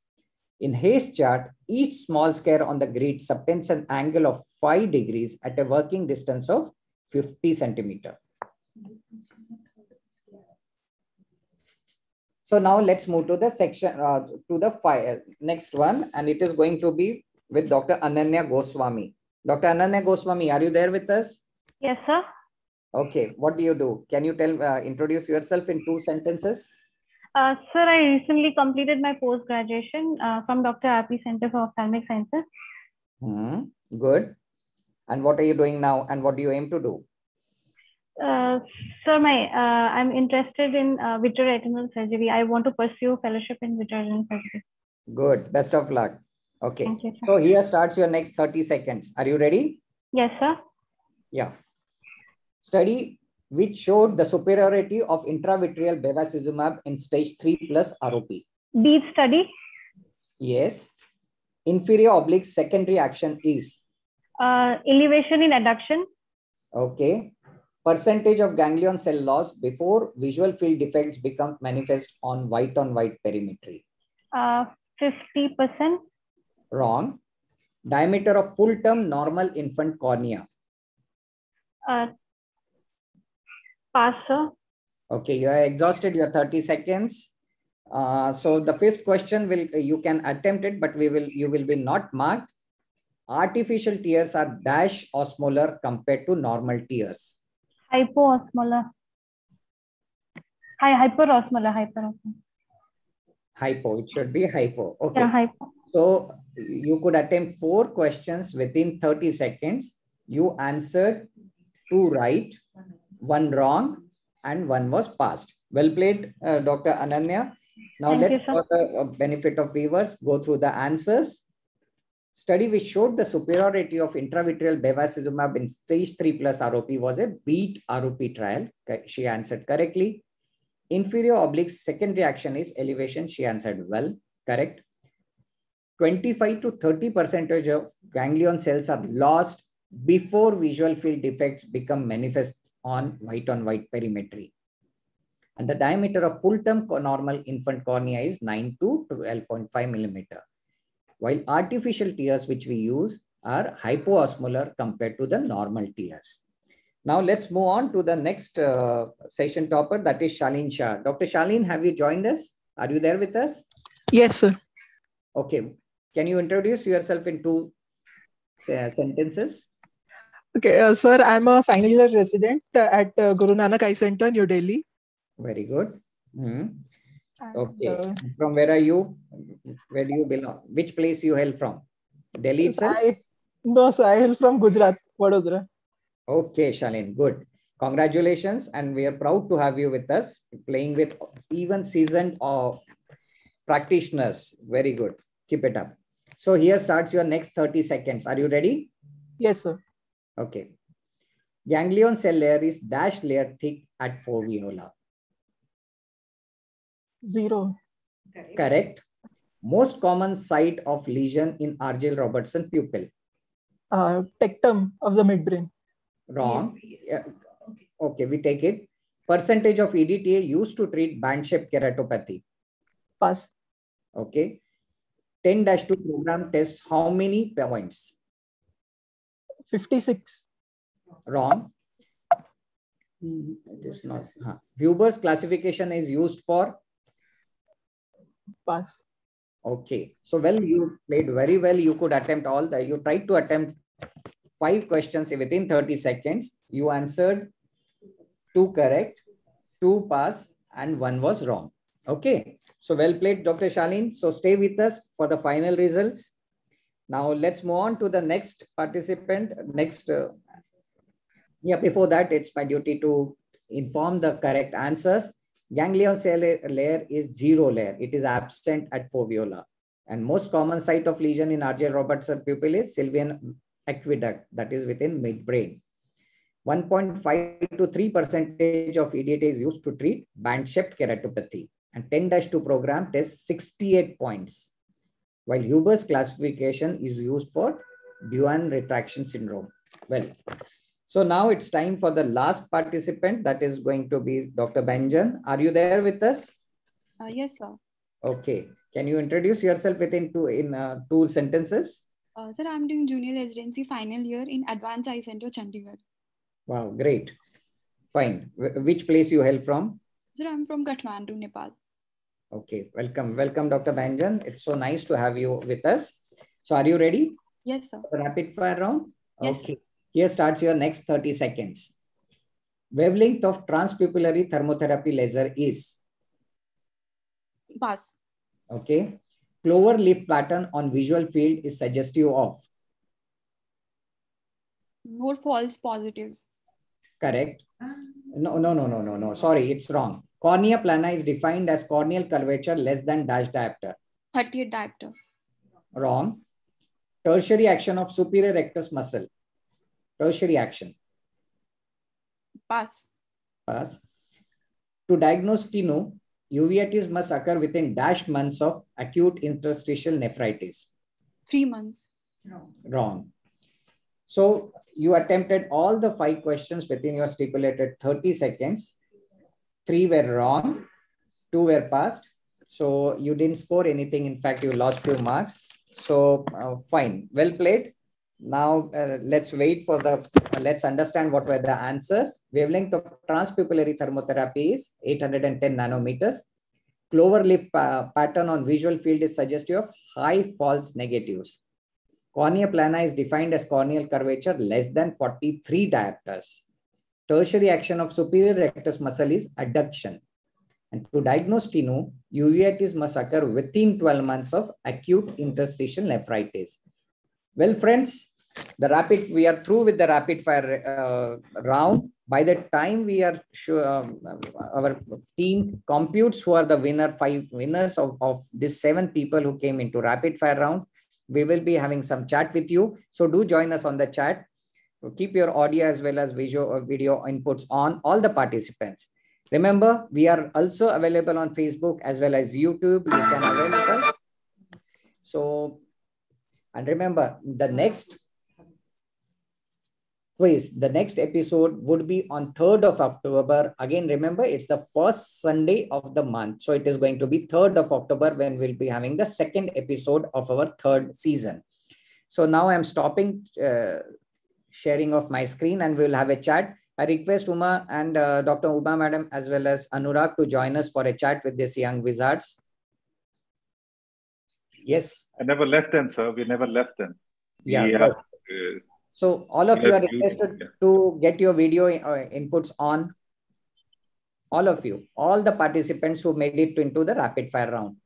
In Hess chart, each small square on the grid subtends an angle of 5 degrees at a working distance of 50 centimeter. So now let's move to the section, uh, to the file, next one, and it is going to be with Dr. Ananya Goswami. Dr. Ananya Goswami, are you there with us? Yes, sir. Okay, what do you do? Can you tell, uh, introduce yourself in two sentences? Uh, sir, I recently completed my post graduation uh, from Dr. RP Center for Ophthalmic Sciences. Hmm, good. And what are you doing now? And what do you aim to do? Uh, sir, my uh, I'm interested in uh, vitreoretinal surgery. I want to pursue fellowship in vitreoretinal surgery. Good. Best of luck. Okay. Thank you. So here starts your next 30 seconds. Are you ready? Yes, sir. Yeah. Study which showed the superiority of intravitreal bevacizumab in stage 3 plus ROP. BEAT study, Yes. Inferior oblique secondary action is. uh, elevation in adduction, Okay. Percentage of ganglion cell loss before visual field defects become manifest on white on white perimetry. uh, 50%, Wrong. Diameter of full term normal infant cornea. uh, pass, sir. Okay, you are exhausted your 30 seconds. Uh, so the fifth question will you can attempt it, but we will you will be not marked. Artificial tears are dash osmolar compared to normal tears. Hypoosmolar. Hi, hyperosmolar, hyperosmolar. Hypo, it should be hypo. Okay. Yeah, hypo. So you could attempt four questions within 30 seconds. You answered two right, one wrong, and one was passed. Well played, uh, Dr. Ananya. Now Thank let's, sir. for the uh, benefit of viewers, go through the answers. Study which showed the superiority of intravitreal bevacizumab in stage 3 plus ROP was a BEAT ROP trial. She answered correctly. Inferior oblique secondary action is elevation. She answered well, correct. 25 to 30 percentage of ganglion cells are lost before visual field defects become manifest on white on white perimetry. And the diameter of full term normal infant cornea is 9 to 12.5 millimeter. While artificial tears which we use are hypoosmolar compared to the normal tears. Now let's move on to the next uh, session topper that is Shalin Shah. Dr. Shalin, have you joined us? Are you there with us? Yes, sir. Okay. Can you introduce yourself in two uh, sentences? Okay, uh, sir, I'm a final year resident uh, at uh, Guru Nanak Eye Center, New Delhi. Very good. Mhm. And, Okay. uh, From where are you? Where do you belong? Which place you hail from? Delhi itself? I, no, sir, I hail from Gujarat, Vadodara. Okay, Shalin, good. Congratulations, and we are proud to have you with us, playing with even seasoned of practitioners. Very good. Keep it up. So here starts your next 30 seconds. Are you ready? Yes, sir. Okay. Ganglion cell layer is dash layer thick at foveola. Zero. Correct. Most common site of lesion in Argyll Robertson pupil. Uh, tectum of the midbrain. Wrong. Yeah. Okay, we take it. Percentage of EDTA used to treat band-shaped keratopathy. Pass. Okay. 10 dash 2 program tests how many points? 56. Wrong. Hmm. It is not. huh. Huber's classification is used for. Pass. Okay. So, well, you played very well. You could attempt all the, you tried to attempt five questions within 30 seconds. You answered two correct, two pass, and one was wrong. Okay. So, well played, Dr. Shalin. So, stay with us for the final results. Now, let's move on to the next participant. Next, uh, yeah, before that, it's my duty to inform the correct answers. Ganglion cell layer is zero layer. It is absent at foveola. And most common site of lesion in Argyll Robertson pupil is Sylvian aqueduct, that is within midbrain. 1.5 to 3 percentage of EDTA is used to treat band-shaped keratopathy. And 10-2 program tests 68 points, while Huber's classification is used for Duane retraction syndrome. Well, so now it's time for the last participant that is going to be Dr. Benjan. Are you there with us? Uh, yes, sir. Okay. Can you introduce yourself within two in uh, two sentences? Uh, sir, I'm doing junior residency final year in Advanced Eye Center, Chandigarh. Wow, great. Fine. Wh- which place you hail from? Sir, I'm from Kathmandu, Nepal. Okay, welcome. Welcome, Dr. Banjan. It's so nice to have you with us. So are you ready? Yes, sir. rapid fire round? Yes. Okay. Here starts your next 30 seconds. Wavelength of transpupillary thermotherapy laser is, Pass. okay. Clover leaf pattern on visual field is suggestive of, More false positives. correct? Ah. No, no, no, no, no, no. Sorry, it's wrong. Cornea plana is defined as corneal curvature less than dash diopter. 38 diopter. Wrong. Tertiary action of superior rectus muscle. Tertiary action. Pass. Pass. To diagnose TINO, uveitis must occur within dash months of acute interstitial nephritis. Three months. Wrong. So you attempted all the five questions within your stipulated 30 seconds. Three were wrong, two were passed. So you didn't score anything. In fact, you lost few marks. So uh, fine, well played. Now uh, let's wait for the, uh, let's understand what were the answers. Wavelength of transpupillary thermotherapy is 810 nanometers. Clover leaf pattern on visual field is suggestive of high false negatives. Cornea plana is defined as corneal curvature less than 43 diopters. Tertiary action of superior rectus muscle is adduction. And to diagnose TINO, uveitis must occur within 12 months of acute interstitial nephritis. Well, friends, the rapid, we are through with the rapid fire uh, round. By the time we are sure, um, our team computes who are the winner, five winners of, of these seven people who came into rapid fire round, we will be having some chat with you. So do join us on the chat. Keep your audio as well as visual, uh, video inputs on all the participants. Remember, we are also available on Facebook as well as YouTube. You can. So, and remember, the next quiz, the next episode would be on 3rd of October. Again, remember, it's the first Sunday of the month. So it is going to be 3rd of October when we'll be having the second episode of our third season. So now I'm stopping uh, sharing of my screen and we'll have a chat. I request Uma and uh, Dr. Uma madam as well as Anurag to join us for a chat with these young wizards. Yes. I never left them, sir. We never left them. Yeah. We uh, So all of we you are have used- requested to get your video uh, inputs on. All of you, all the participants who made it into the rapid fire round.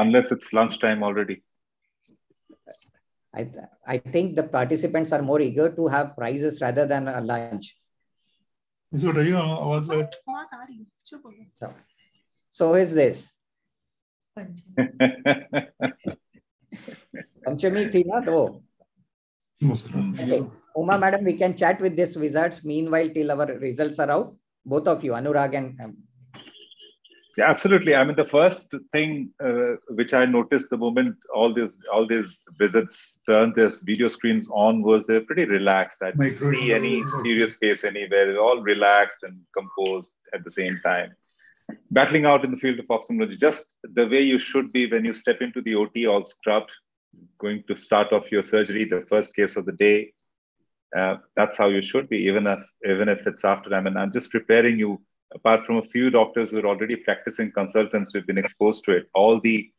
unless it's lunchtime already. I, th- I think the participants are more eager to have prizes rather than a lunch. सुन रही हो आवाज में बात आ रही है चुप हो गया So, so who is this? Panchami thi na to. Okay. Uma madam, we can chat with these wizards meanwhile till our results are out. Both of you, Anurag and um, Yeah, absolutely. I mean, the first thing uh, which I noticed the moment all these all these visits turned their video screens on was they're pretty relaxed. I didn't Micro- see any serious case anywhere. They're all relaxed and composed at the same time. Battling out in the field of ophthalmology, just the way you should be when you step into the OT all scrubbed, going to start off your surgery, the first case of the day. Uh, that's how you should be, even if even if it's after. I mean, I'm just preparing you apart from a few doctors who are already practicing consultants who've been exposed to it, all the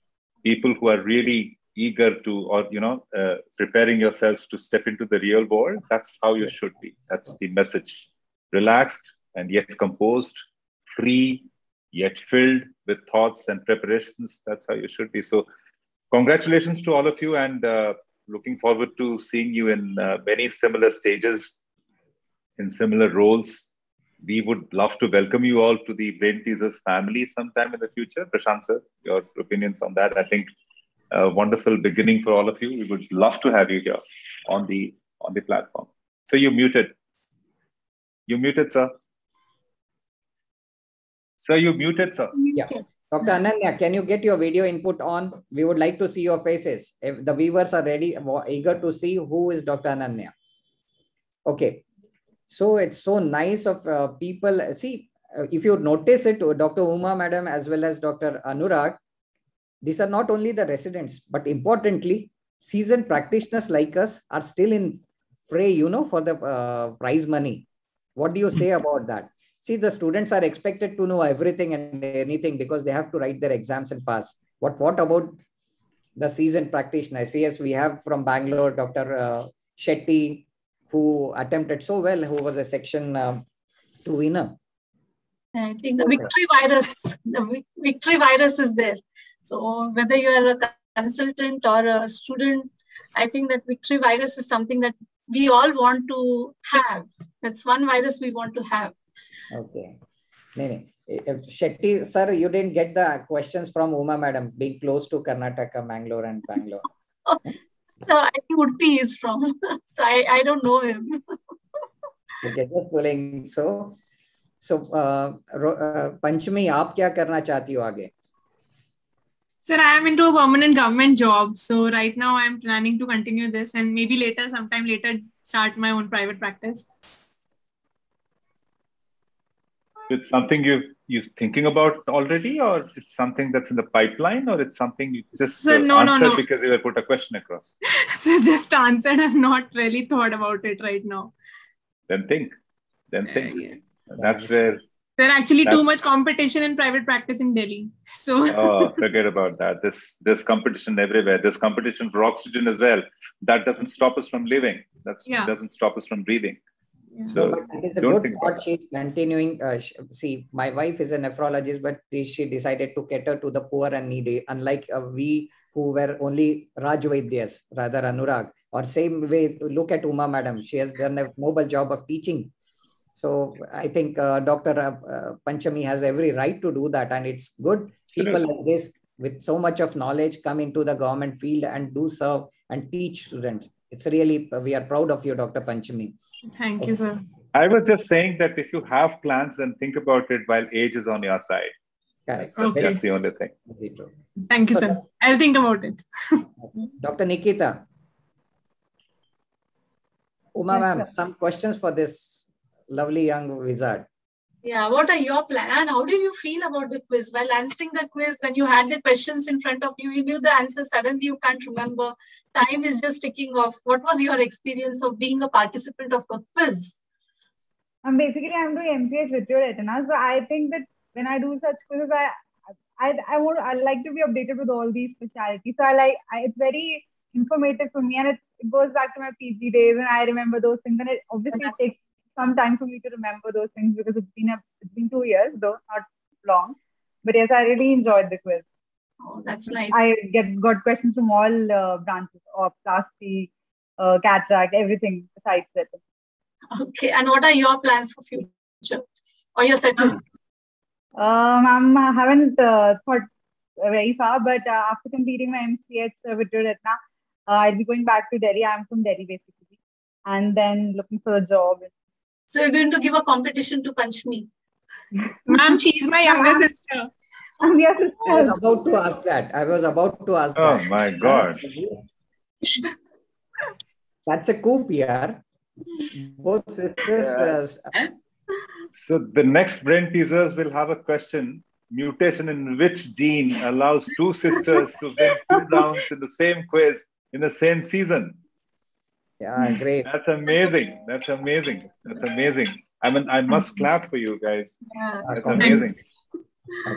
people who are really eager to, or you know, uh, preparing yourselves to step into the real world, that's how you should be. That's the message. Relaxed and yet composed, free yet filled with thoughts and preparations. That's how you should be. So, congratulations to all of you, and uh, looking forward to seeing you in uh, many similar stages, in similar roles we would love to welcome you all to the Brain Teasers family sometime in the future. Prashant sir, your opinions on that? I think a wonderful beginning for all of you. We would love to have you here on the on the platform. So you muted. You muted, sir. Sir, you muted, sir. Yeah. Dr. Ananya, can you get your video input on? We would like to see your faces. If the viewers are ready, eager to see who is Dr. Ananya. Okay. So it's so nice of uh, people. See, uh, if you notice it, Dr. Uma madam as well as Dr. Anurag, these are not only the residents, but importantly, seasoned practitioners like us are still in fray, you know, for the uh, prize money. What do you say about that? See, the students are expected to know everything and anything because they have to write their exams and pass. What, what about the seasoned practitioners? Yes, we have from Bangalore, Dr. Uh, Shetty, who attempted so well, who was a section um, two winner. I think the victory virus, the victory virus is there. So whether you are a consultant or a student, I think that victory virus is something that we all want to have. That's one virus we want to have. Okay. Nee, nee. If Shetty, sir, you didn't get the questions from Uma madam, being close to Karnataka, Mangalore, and Bangalore. *laughs* So I think Udupi is from. *laughs* so I, I don't know him. *laughs* Okay, just pulling. So, so uh, Ro- uh, Panchami, आप क्या करना चाहती हो आगे? Sir, I am into a permanent government job. So right now I am planning to continue this and maybe later, sometime later, start my own private practice. It's something you you thinking about already, or it's something that's in the pipeline, or it's something you just uh, no, no, answered no. because you were put a question across. *laughs* so just answered. I've not really thought about it right now. Then think. Then think. That's where. There are actually too much competition in private practice in Delhi. *laughs* So oh, forget about that. This there's competition everywhere. There's competition for oxygen as well. That doesn't stop us from living. That Yeah. doesn't stop us from breathing. No, So but it is a don't good think thought. about She's continuing. Uh, sh- see, my wife is a nephrologist, but she decided to cater to the poor and needy. Unlike uh, we who were only Raj Vaidyas, rather Anurag. Or same way, look at Uma madam. She has done a noble job of teaching. So I think uh, Dr. Uh, uh, Panchami has every right to do that, and it's good people like this with so much of knowledge come into the government field and do serve and teach students. It's really we are proud of you, Dr. Panchami. thank you, sir. I was just saying that if you have plans, then think about it while age is on your side. Correct. That's, Okay. that's the only thing. Thank you, sir. I'll think about it. *laughs* Dr. Nikita. Uma Yes, ma'am, some questions for this lovely young wizard. Yeah, what are your plans? And how did you feel about the quiz? While answering the quiz, when you had the questions in front of you, you knew the answers, suddenly you can't remember. Time is just ticking off. What was your experience of being a participant of a quiz? Um, basically, I'm doing MCH vitreoretina. So I think that when I do such quizzes, I I, I want I like to be updated with all these specialties. So I like I, it's very informative for me, and it, it goes back to my PG days, and I remember those things. And it obviously it takes some time for me to remember those things because it's been a it's been two years though, not long. But yes, I really enjoyed the quiz. Oh, that's nice. I get got questions from all uh, branches of plastic, uh, cataract, everything besides that. Okay, and what are your plans for future? Or your settlement? Um, I'm, I haven't uh, thought very far, but uh, after completing my MCH uh, uh, I'll be going back to Delhi. I'm from Delhi basically, and then looking for a job. So you're going to give a competition to Panchmi. Ma'am, she's my younger sister. I'm your sister. I was about to ask that. I was about to ask Oh that. my God. That's a coup here. Both sisters. uh, So the next brain teasers will have a question. Mutation in which gene allows two sisters to win two rounds in the same quiz in the same season? Yeah, great. That's amazing. That's amazing. That's amazing. I mean, I must clap for you guys. Yeah. That's amazing.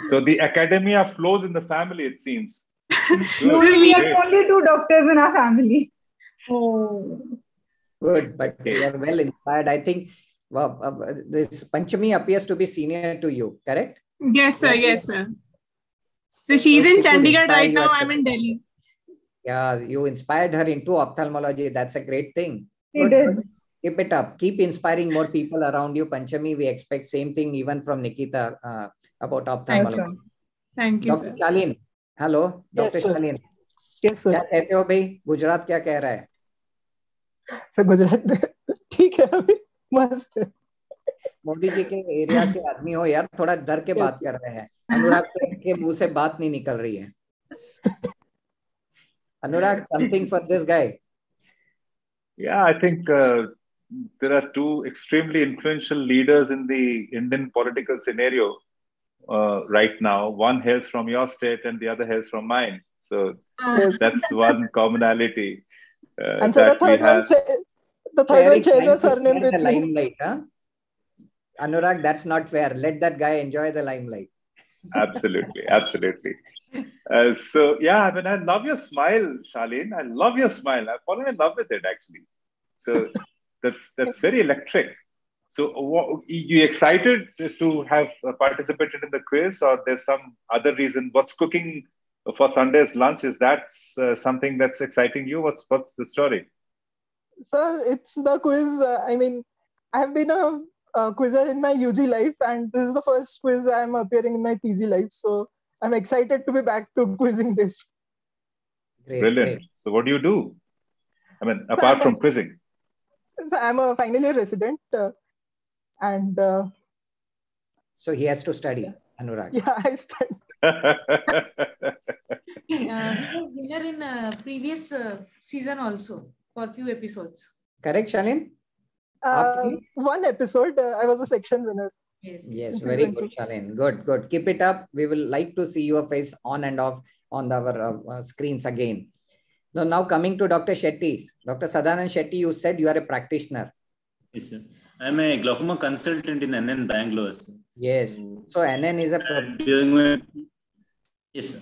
So the academia flows in the family, it seems. *laughs* No, we great. are only two doctors in our family. Oh. Good, but you are well inspired. I think well, uh, this Panchami appears to be senior to you, correct? Yes, sir. Yes, sir. So she's in She Chandigarh right now. I'm in Delhi. Yeah, you inspired her into ophthalmology. That's a great thing. She Good, did. good. Keep it up. Keep inspiring more people around you. Panchami, we expect same thing even from Nikita uh, about ophthalmology. Thank you, thank you Dr. sir. Shalin, hello, Yes, Dr. sir. Shalin. Yes, क्या sir. कहते हो भाई गुजरात क्या कह रहा है sir Gujarat ठीक है अभी मस्त है मोदी जी के एरिया के आदमी हो यार थोड़ा डर के बात कर रहे हैं अनुराग के मुँह से बात नहीं निकल रही है Anurag, something for this guy. Yeah, I think uh, there are two extremely influential leaders in the Indian political scenario uh, right now. One hails from your state and the other hails from mine. So yes. that's one commonality. Uh, and so the third one, says, the third one chases surname with the limelight. Huh? Anurag, that's not fair. Let that guy enjoy the limelight. absolutely, absolutely. Uh, so yeah, I mean, I love your smile, Charlene. I love your smile. I've fallen in love with it actually. So that's that's very electric. So, what, you excited to have participated in the quiz, or there's some other reason? What's cooking for Sunday's lunch? Is that uh, something that's exciting you? What's what's the story? Sir, it's the quiz. Uh, I mean, I have been a, a quizzer in my UG life, and this is the first quiz I'm appearing in my PG life. So I'm excited to be back to quizzing this. great, Brilliant. great. So, what do you do? I mean, apart from quizzing. So I'm a final year resident, uh, and uh, so he has to study Anurag yeah, I study. *laughs* Uh, he was winner in uh, previous uh, season also for few episodes. correct Shalin Uh, one episode, uh, I was a section winner. Yes. Yes, It is very good, good- Shalin. Good, good. Keep it up. We will like to see your face on and off on our uh, uh, screens again. Now, now coming to Dr. Shetty. Dr. Sadanand Shetty, you said you are a practitioner. Yes, sir. I'm a glaucoma consultant in NN Bangalore. Sir. Yes. So NN is a I'm doing my yes, sir.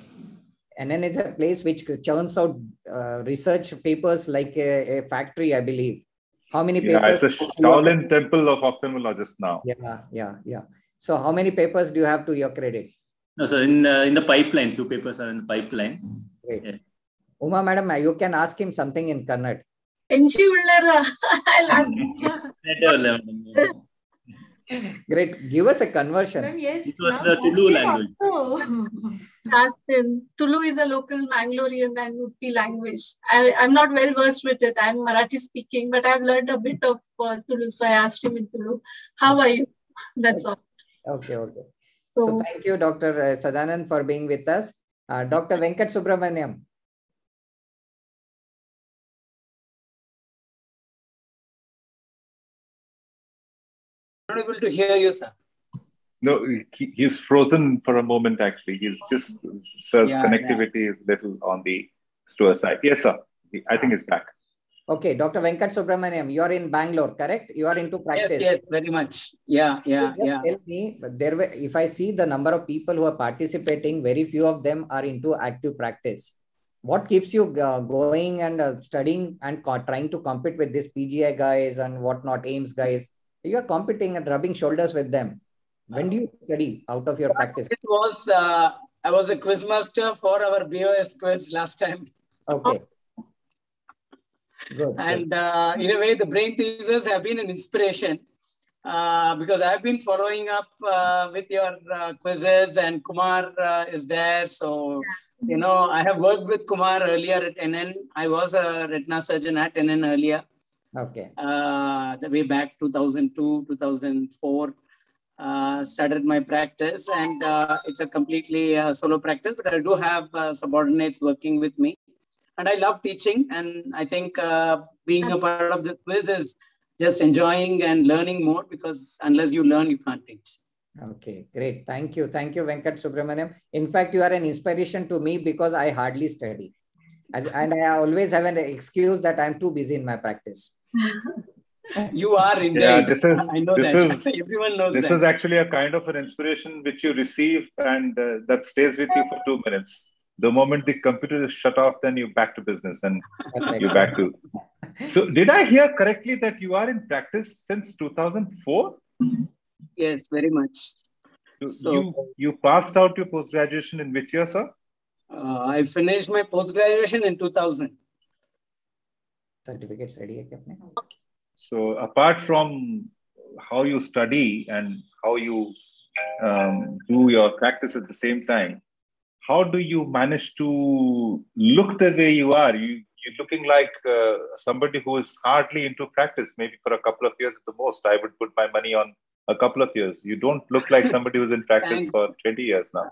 NN is a place which churns out uh, research papers like a, a factory, I believe. How many papers? Yeah, papers? it's a Shaolin temple of ophthalmologists now. Yeah, yeah, yeah. So how many papers do you have to your credit? No, sir. In uh, in the pipeline, few papers are in the pipeline. Great. Yes. Uma madam, you can ask him something in Kannada. Enchi Ullara, *laughs* I'll ask. *laughs* Better level. Great. Give us a conversion. Ma'am, yes. It was the Tulu language. also. *laughs* Aspen. Tulu is a local Mangalorean and Udupi language. I, I'm not well versed with it. I'm Marathi speaking, but I've learned a bit of uh, Tulu. So I asked him in Tulu, How are you? *laughs* That's all. Okay, okay. So thank you, Dr. Sadanand, for being with us. Uh, Dr. Venkat Subramaniam. Not able to hear you, sir. No, he, he's frozen for a moment. Actually, he's just sir's Yeah, connectivity is little on the slower side. Yes, sir. I think it's back. Okay, Dr. Venkat Subramaniam, you are in Bangalore, correct? You are into practice. yes, very much. Yeah, yeah, Just yeah. Tell me, there were, if I see the number of people who are participating, very few of them are into active practice. What keeps you uh, going and uh, studying and co- trying to compete with these PGI guys and whatnot, AIIMS guys? You are competing and rubbing shoulders with them. When do you study out of your practice? It was, uh, I was a quiz master for our BOS quiz last time. Okay. Good. And uh, in a way, the brain teasers have been an inspiration uh, because I've been following up uh, with your uh, quizzes, and Kumar uh, is there. So, you know, I have worked with Kumar earlier at NN. I was a retina surgeon at NN earlier, Okay. uh, the way back 2002, 2004. Uh, started my practice, and uh, it's a completely uh, solo practice, but I do have uh, subordinates working with me and I love teaching. And I think uh, being a part of the quiz is just enjoying and learning more because unless you learn, you can't teach. Okay, great. Thank you. Thank you, Venkat Subramaniam. In fact, you are an inspiration to me because I hardly study. As, and I always have an excuse that I'm too busy in my practice. You are indeed. Yeah, this is I know this that. is Everyone knows this that. is actually a kind of an inspiration which you receive and uh, that stays with you for two minutes. The moment the computer is shut off, then you're back to business and you're back to. So, did I hear correctly that you are in practice since 2004? Yes, very much. So, you you passed out your post graduation in which year, sir? Uh, I finished my post graduation in 2000. Certificates ready hai apne? So, apart from how you study and how you um, do your practice at the same time, how do you manage to look the way you are? You you're looking like uh, somebody who is hardly into practice, maybe for a couple of years at the most. I would put my money on a couple of years. You don't look like somebody who's in practice for 20 years now.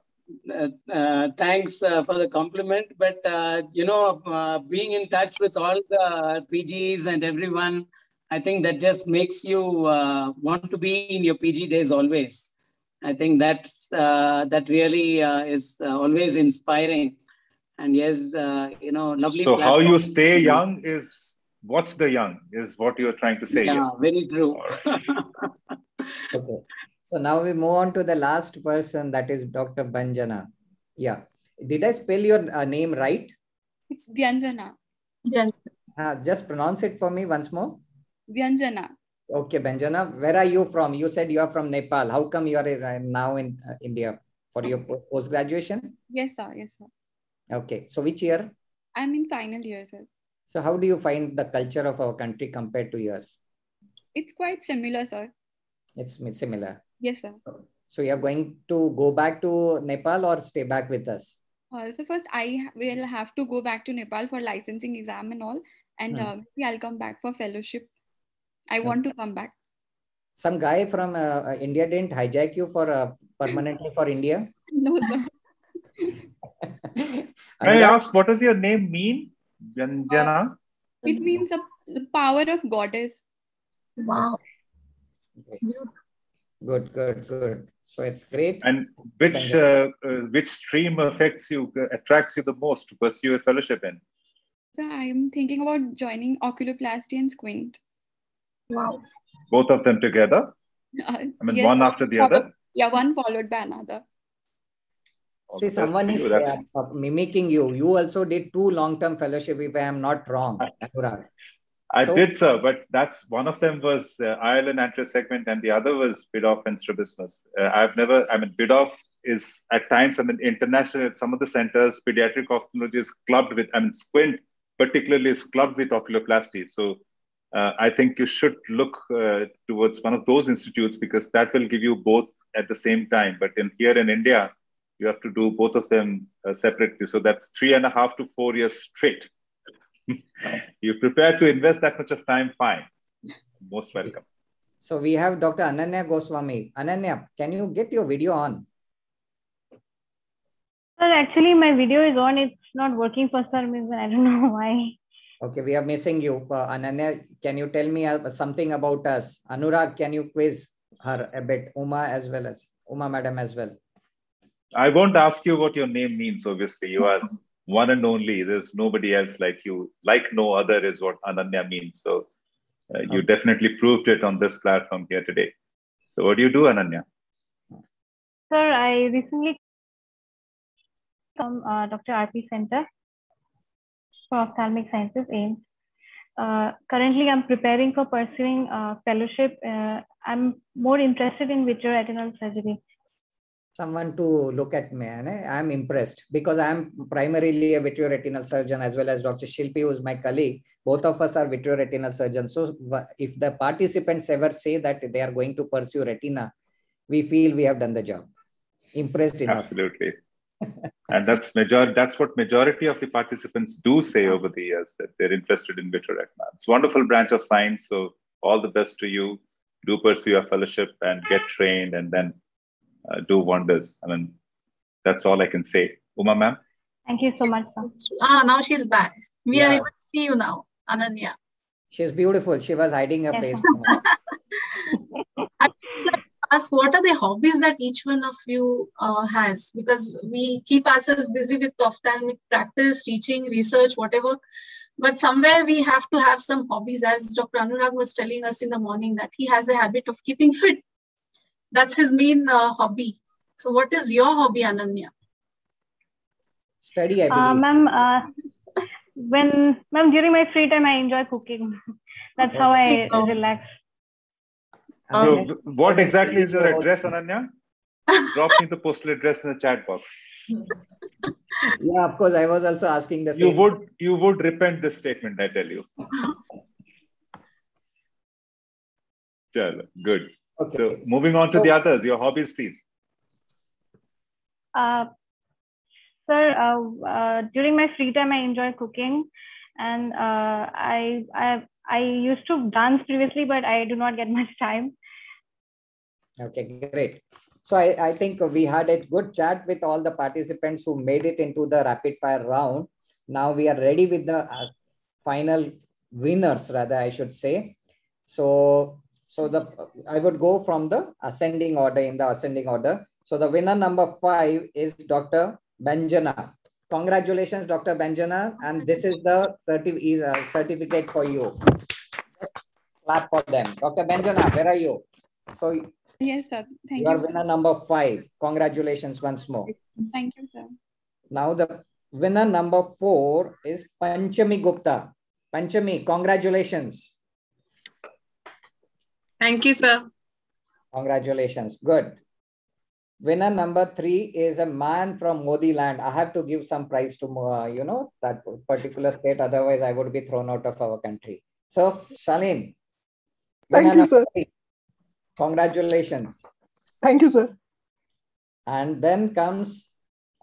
Uh, uh, thanks uh, for the compliment. But, uh, you know, uh, being in touch with all the PGs and everyone, I think that just makes you uh, want to be in your PG days always. I think that's, uh, that really uh, is uh, always inspiring. And yes, uh, you know, lovely. So, how you stay young is what's the young, is what you're trying to say Yeah, here. very true. *laughs* Okay. So now we move on to the last person, that is Dr. Banjana. Yeah. Did I spell your uh, name right? It's Vyanjana. Yes. Uh, just pronounce it for me once more. Vyanjana. Okay, Banjana, where are you from? You said you are from Nepal. How come you are uh, now in uh, India for your post graduation? Yes, sir. Yes, sir. Okay. So which year? I'm in final year, sir. So how do you find the culture of our country compared to yours? It's quite similar, sir. It's similar. Yes, sir. So you are going to go back to Nepal or stay back with us? Uh, so first, I will have to go back to Nepal for licensing exam and all, and Hmm. uh, maybe I'll come back for fellowship. I want to come back. Some guy from uh, uh, India didn't hijack you for uh, permanently for India? *laughs* No, sir. *laughs* May I ask, what does your name mean? Janjana? It means the, the power of goddess. Wow. Good, good, good. So it's great. And which uh, uh, which stream affects you, uh, attracts you the most to pursue a fellowship in? So I'm thinking about joining oculoplasty and squint. Wow. Both of them together? Uh, I mean, yes, one after the Follow- other? Yeah, one followed by another. See, someone is uh, mimicking you. You also did two long-term fellowship, if I am not wrong, Anurag. I So- did, sir, but that's one of them was uh, Ireland anterior segment, and the other was Bidoff and strabismus. Uh, I've never, I mean, Bidoff is at times, I mean, international, some of the centers, pediatric ophthalmology is clubbed with, I mean, squint particularly is clubbed with oculoplasty. So uh, I think you should look uh, towards one of those institutes because that will give you both at the same time. But in here in India, you have to do both of them uh, separately. So that's three and a half to four years straight. *laughs* You're prepared to invest that much of time, fine. Most welcome. So we have Dr. Ananya Goswami. Ananya, can you get your video on? Sir, actually, my video is on. It's not working for some reason. I don't know *laughs* why. Okay, we are missing you. Uh, Ananya, can you tell me uh, something about us? Anurag, can you quiz her a bit? Uma as well as Uma madam as well. I won't ask you what your name means, obviously. You are one and only. There's nobody else like you. Like no other is what Ananya means. So uh, you Okay. definitely proved it on this platform here today. So what do you do, Ananya? Sir, I recently from uh, Dr. RP Center for Ophthalmic Sciences, AIIMS. Uh, currently, I'm preparing for pursuing uh, fellowship. Uh, I'm more interested in vitreoretinal surgery. Someone to look at me. and I- I'm impressed because I'm primarily a vitreoretinal surgeon as well as Dr. Shilpi, who's my colleague. Both of us are vitreoretinal surgeons. So if the participants ever say that they are going to pursue retina, we feel we have done the job. Impressed enough. Absolutely. *laughs* and that's major that's what majority of the participants do say over the years that they're interested in vitreoretina. It's wonderful branch of science. So all the best to you. Do pursue your fellowship and get trained and then uh, do wonders. I mean, that's all I can say. Uma ma'am. Thank you so much, sir. Ah, now she's back. We are able to see you now, Ananya. She's beautiful. She was hiding her face. *laughs* I would ask what are the hobbies that each one of you uh, has? Because we keep ourselves busy with ophthalmic practice, teaching, research, whatever. But somewhere we have to have some hobbies, as Dr. Anurag was telling us in the morning, that he has a habit of keeping fit. That's his main uh, hobby. So, what is your hobby, Ananya? Study, I Uh, believe. ma'am, uh, when ma'am during my free time, I enjoy cooking. That's how I Oh. relax. So, Ananya, what exactly is your address, Ananya? Drop me the postal address in the chat box. Yeah, of course. I was also asking the same. You would you would repent this statement, I tell you. *laughs* Chalo, good. Okay. So moving on to So- the others, your hobbies, please. Uh, sir, uh, uh, during my free time, I enjoy cooking, and uh, I, I I used to dance previously, but I do not get *laughs* much time. Okay, great. So I, I think we had a good chat with all the participants who made it into the rapid fire round. Now we are ready with the uh, final winners, rather, I should say. So, so the I would go from the ascending order in the ascending order. So the winner number five is Dr. Benjana. Congratulations, Dr. Benjana. And this is the certi- is a certificate for you. Just clap for them. Dr. Benjana, where are you? So Yes, sir. Thank you are you. sir. winner number five. Congratulations once more. Thank you, sir. Now the winner number four is Panchami Gupta. Panchami, congratulations. Thank you, sir. Congratulations. Good. Winner number three is a man from Modi land. I have to give some prize to, uh, you know, that particular state. Otherwise, I would be thrown out of our country. So, Shalin. Thank you, sir. three. Congratulations. Thank you, sir. And then comes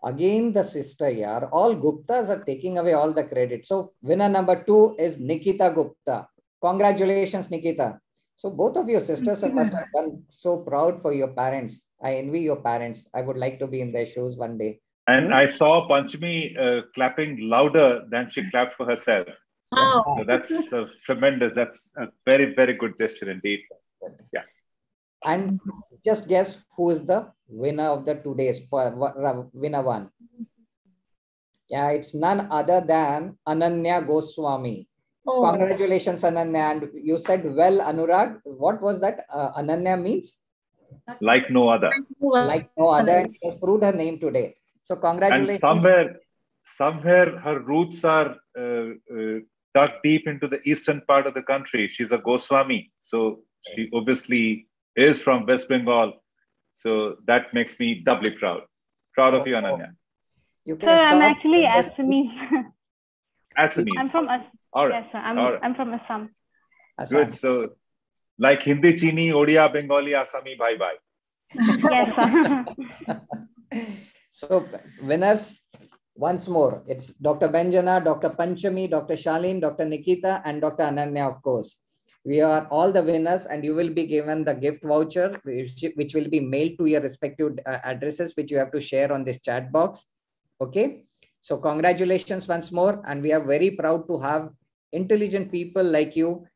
again the sister here. All Guptas are taking away all the credit. So winner number two is Nikita Gupta. Congratulations, Nikita. So both of your sisters you. must have been so proud for your parents. I envy your parents. I would like to be in their shoes one day. And Hmm? I saw Panchami uh, clapping louder than she clapped for herself. Oh, So that's uh, tremendous. That's a very, very good gesture indeed. Yeah. And just guess who is the winner of the two days for wa- winner one. Yeah, it's none other than Ananya Goswami. Oh. Congratulations, Ananya. And you said well, Anurag. What was that? Uh, Ananya means Like no other. like no other. And she proved her name today. So congratulations. And congratulations. somewhere, somewhere her roots are uh, uh, dug deep into the eastern part of the country. She's a Goswami. So she obviously is from West Bengal. So that makes me doubly proud. Proud of you, Ananya. You Sir, I'm actually this- Assamese. Assamese. I'm from As- All right. yes, sir. I'm All right. I'm from Assam. Assam. Good. So, like Hindi, Chini, Odia, Bengali, Assami, bye bye. Yes, sir. *laughs* So, winners, once more, it's Dr. Benjana, Dr. Panchami, Dr. Shalin, Dr. Nikita, and Dr. Ananya, of course. We are all the winners, and you will be given the gift voucher, which, which will be mailed to your respective uh, addresses, which you have to share on this chat box. Okay. So, congratulations once more. And we are very proud to have intelligent people like you.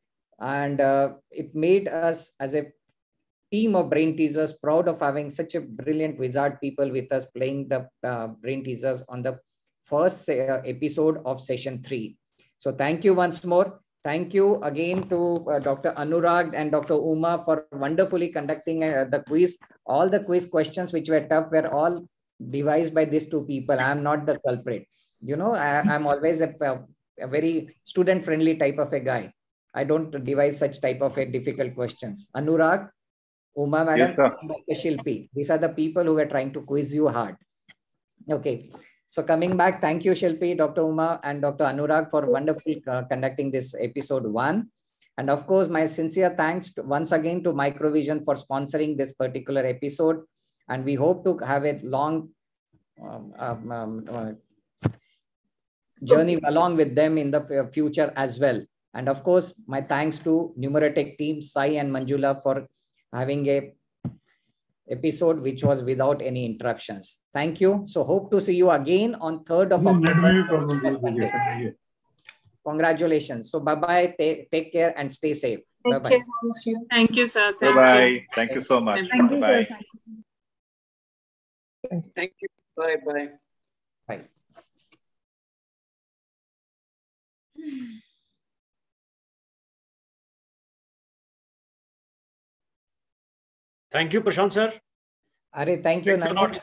And uh, it made us, as a team of brain teasers proud of having such a brilliant wizard people with us playing the uh, brain teasers on the first uh, episode of session three. So thank you once more. Thank you again to uh, Dr. Anurag and Dr. Uma for wonderfully conducting uh, the quiz. All the quiz questions which were tough were all devised by these two people. I'm not the culprit. You know, I, am always a, a very student-friendly type of a guy. I don't devise such type of a difficult questions. Anurag, Uma madam, Yes, and Shilpi. These are the people who were trying to quiz you hard. Okay. So coming back, thank you, Shilpi, Dr. Uma, and Dr. Anurag for wonderful uh, conducting this episode one. And of course, my sincere thanks to, once again to Microvision for sponsoring this particular episode. And we hope to have a long um, um, um, uh, journey along with them in the future as well. And of course, my thanks to NumeroTec team, Sai and Manjula for having a episode which was without any interruptions. Thank you. So hope to see you again on 3rd of October. this Sunday. Congratulations. So bye-bye. Take, take care and stay safe. Take Bye-bye. care, all of you. Thank you, sir. Bye Thank bye. you. Thank you so much. Thank you, Bye. Thank you. Bye bye. Bye. Thank you, Prashant sir. Are, thank you. Thanks a lot.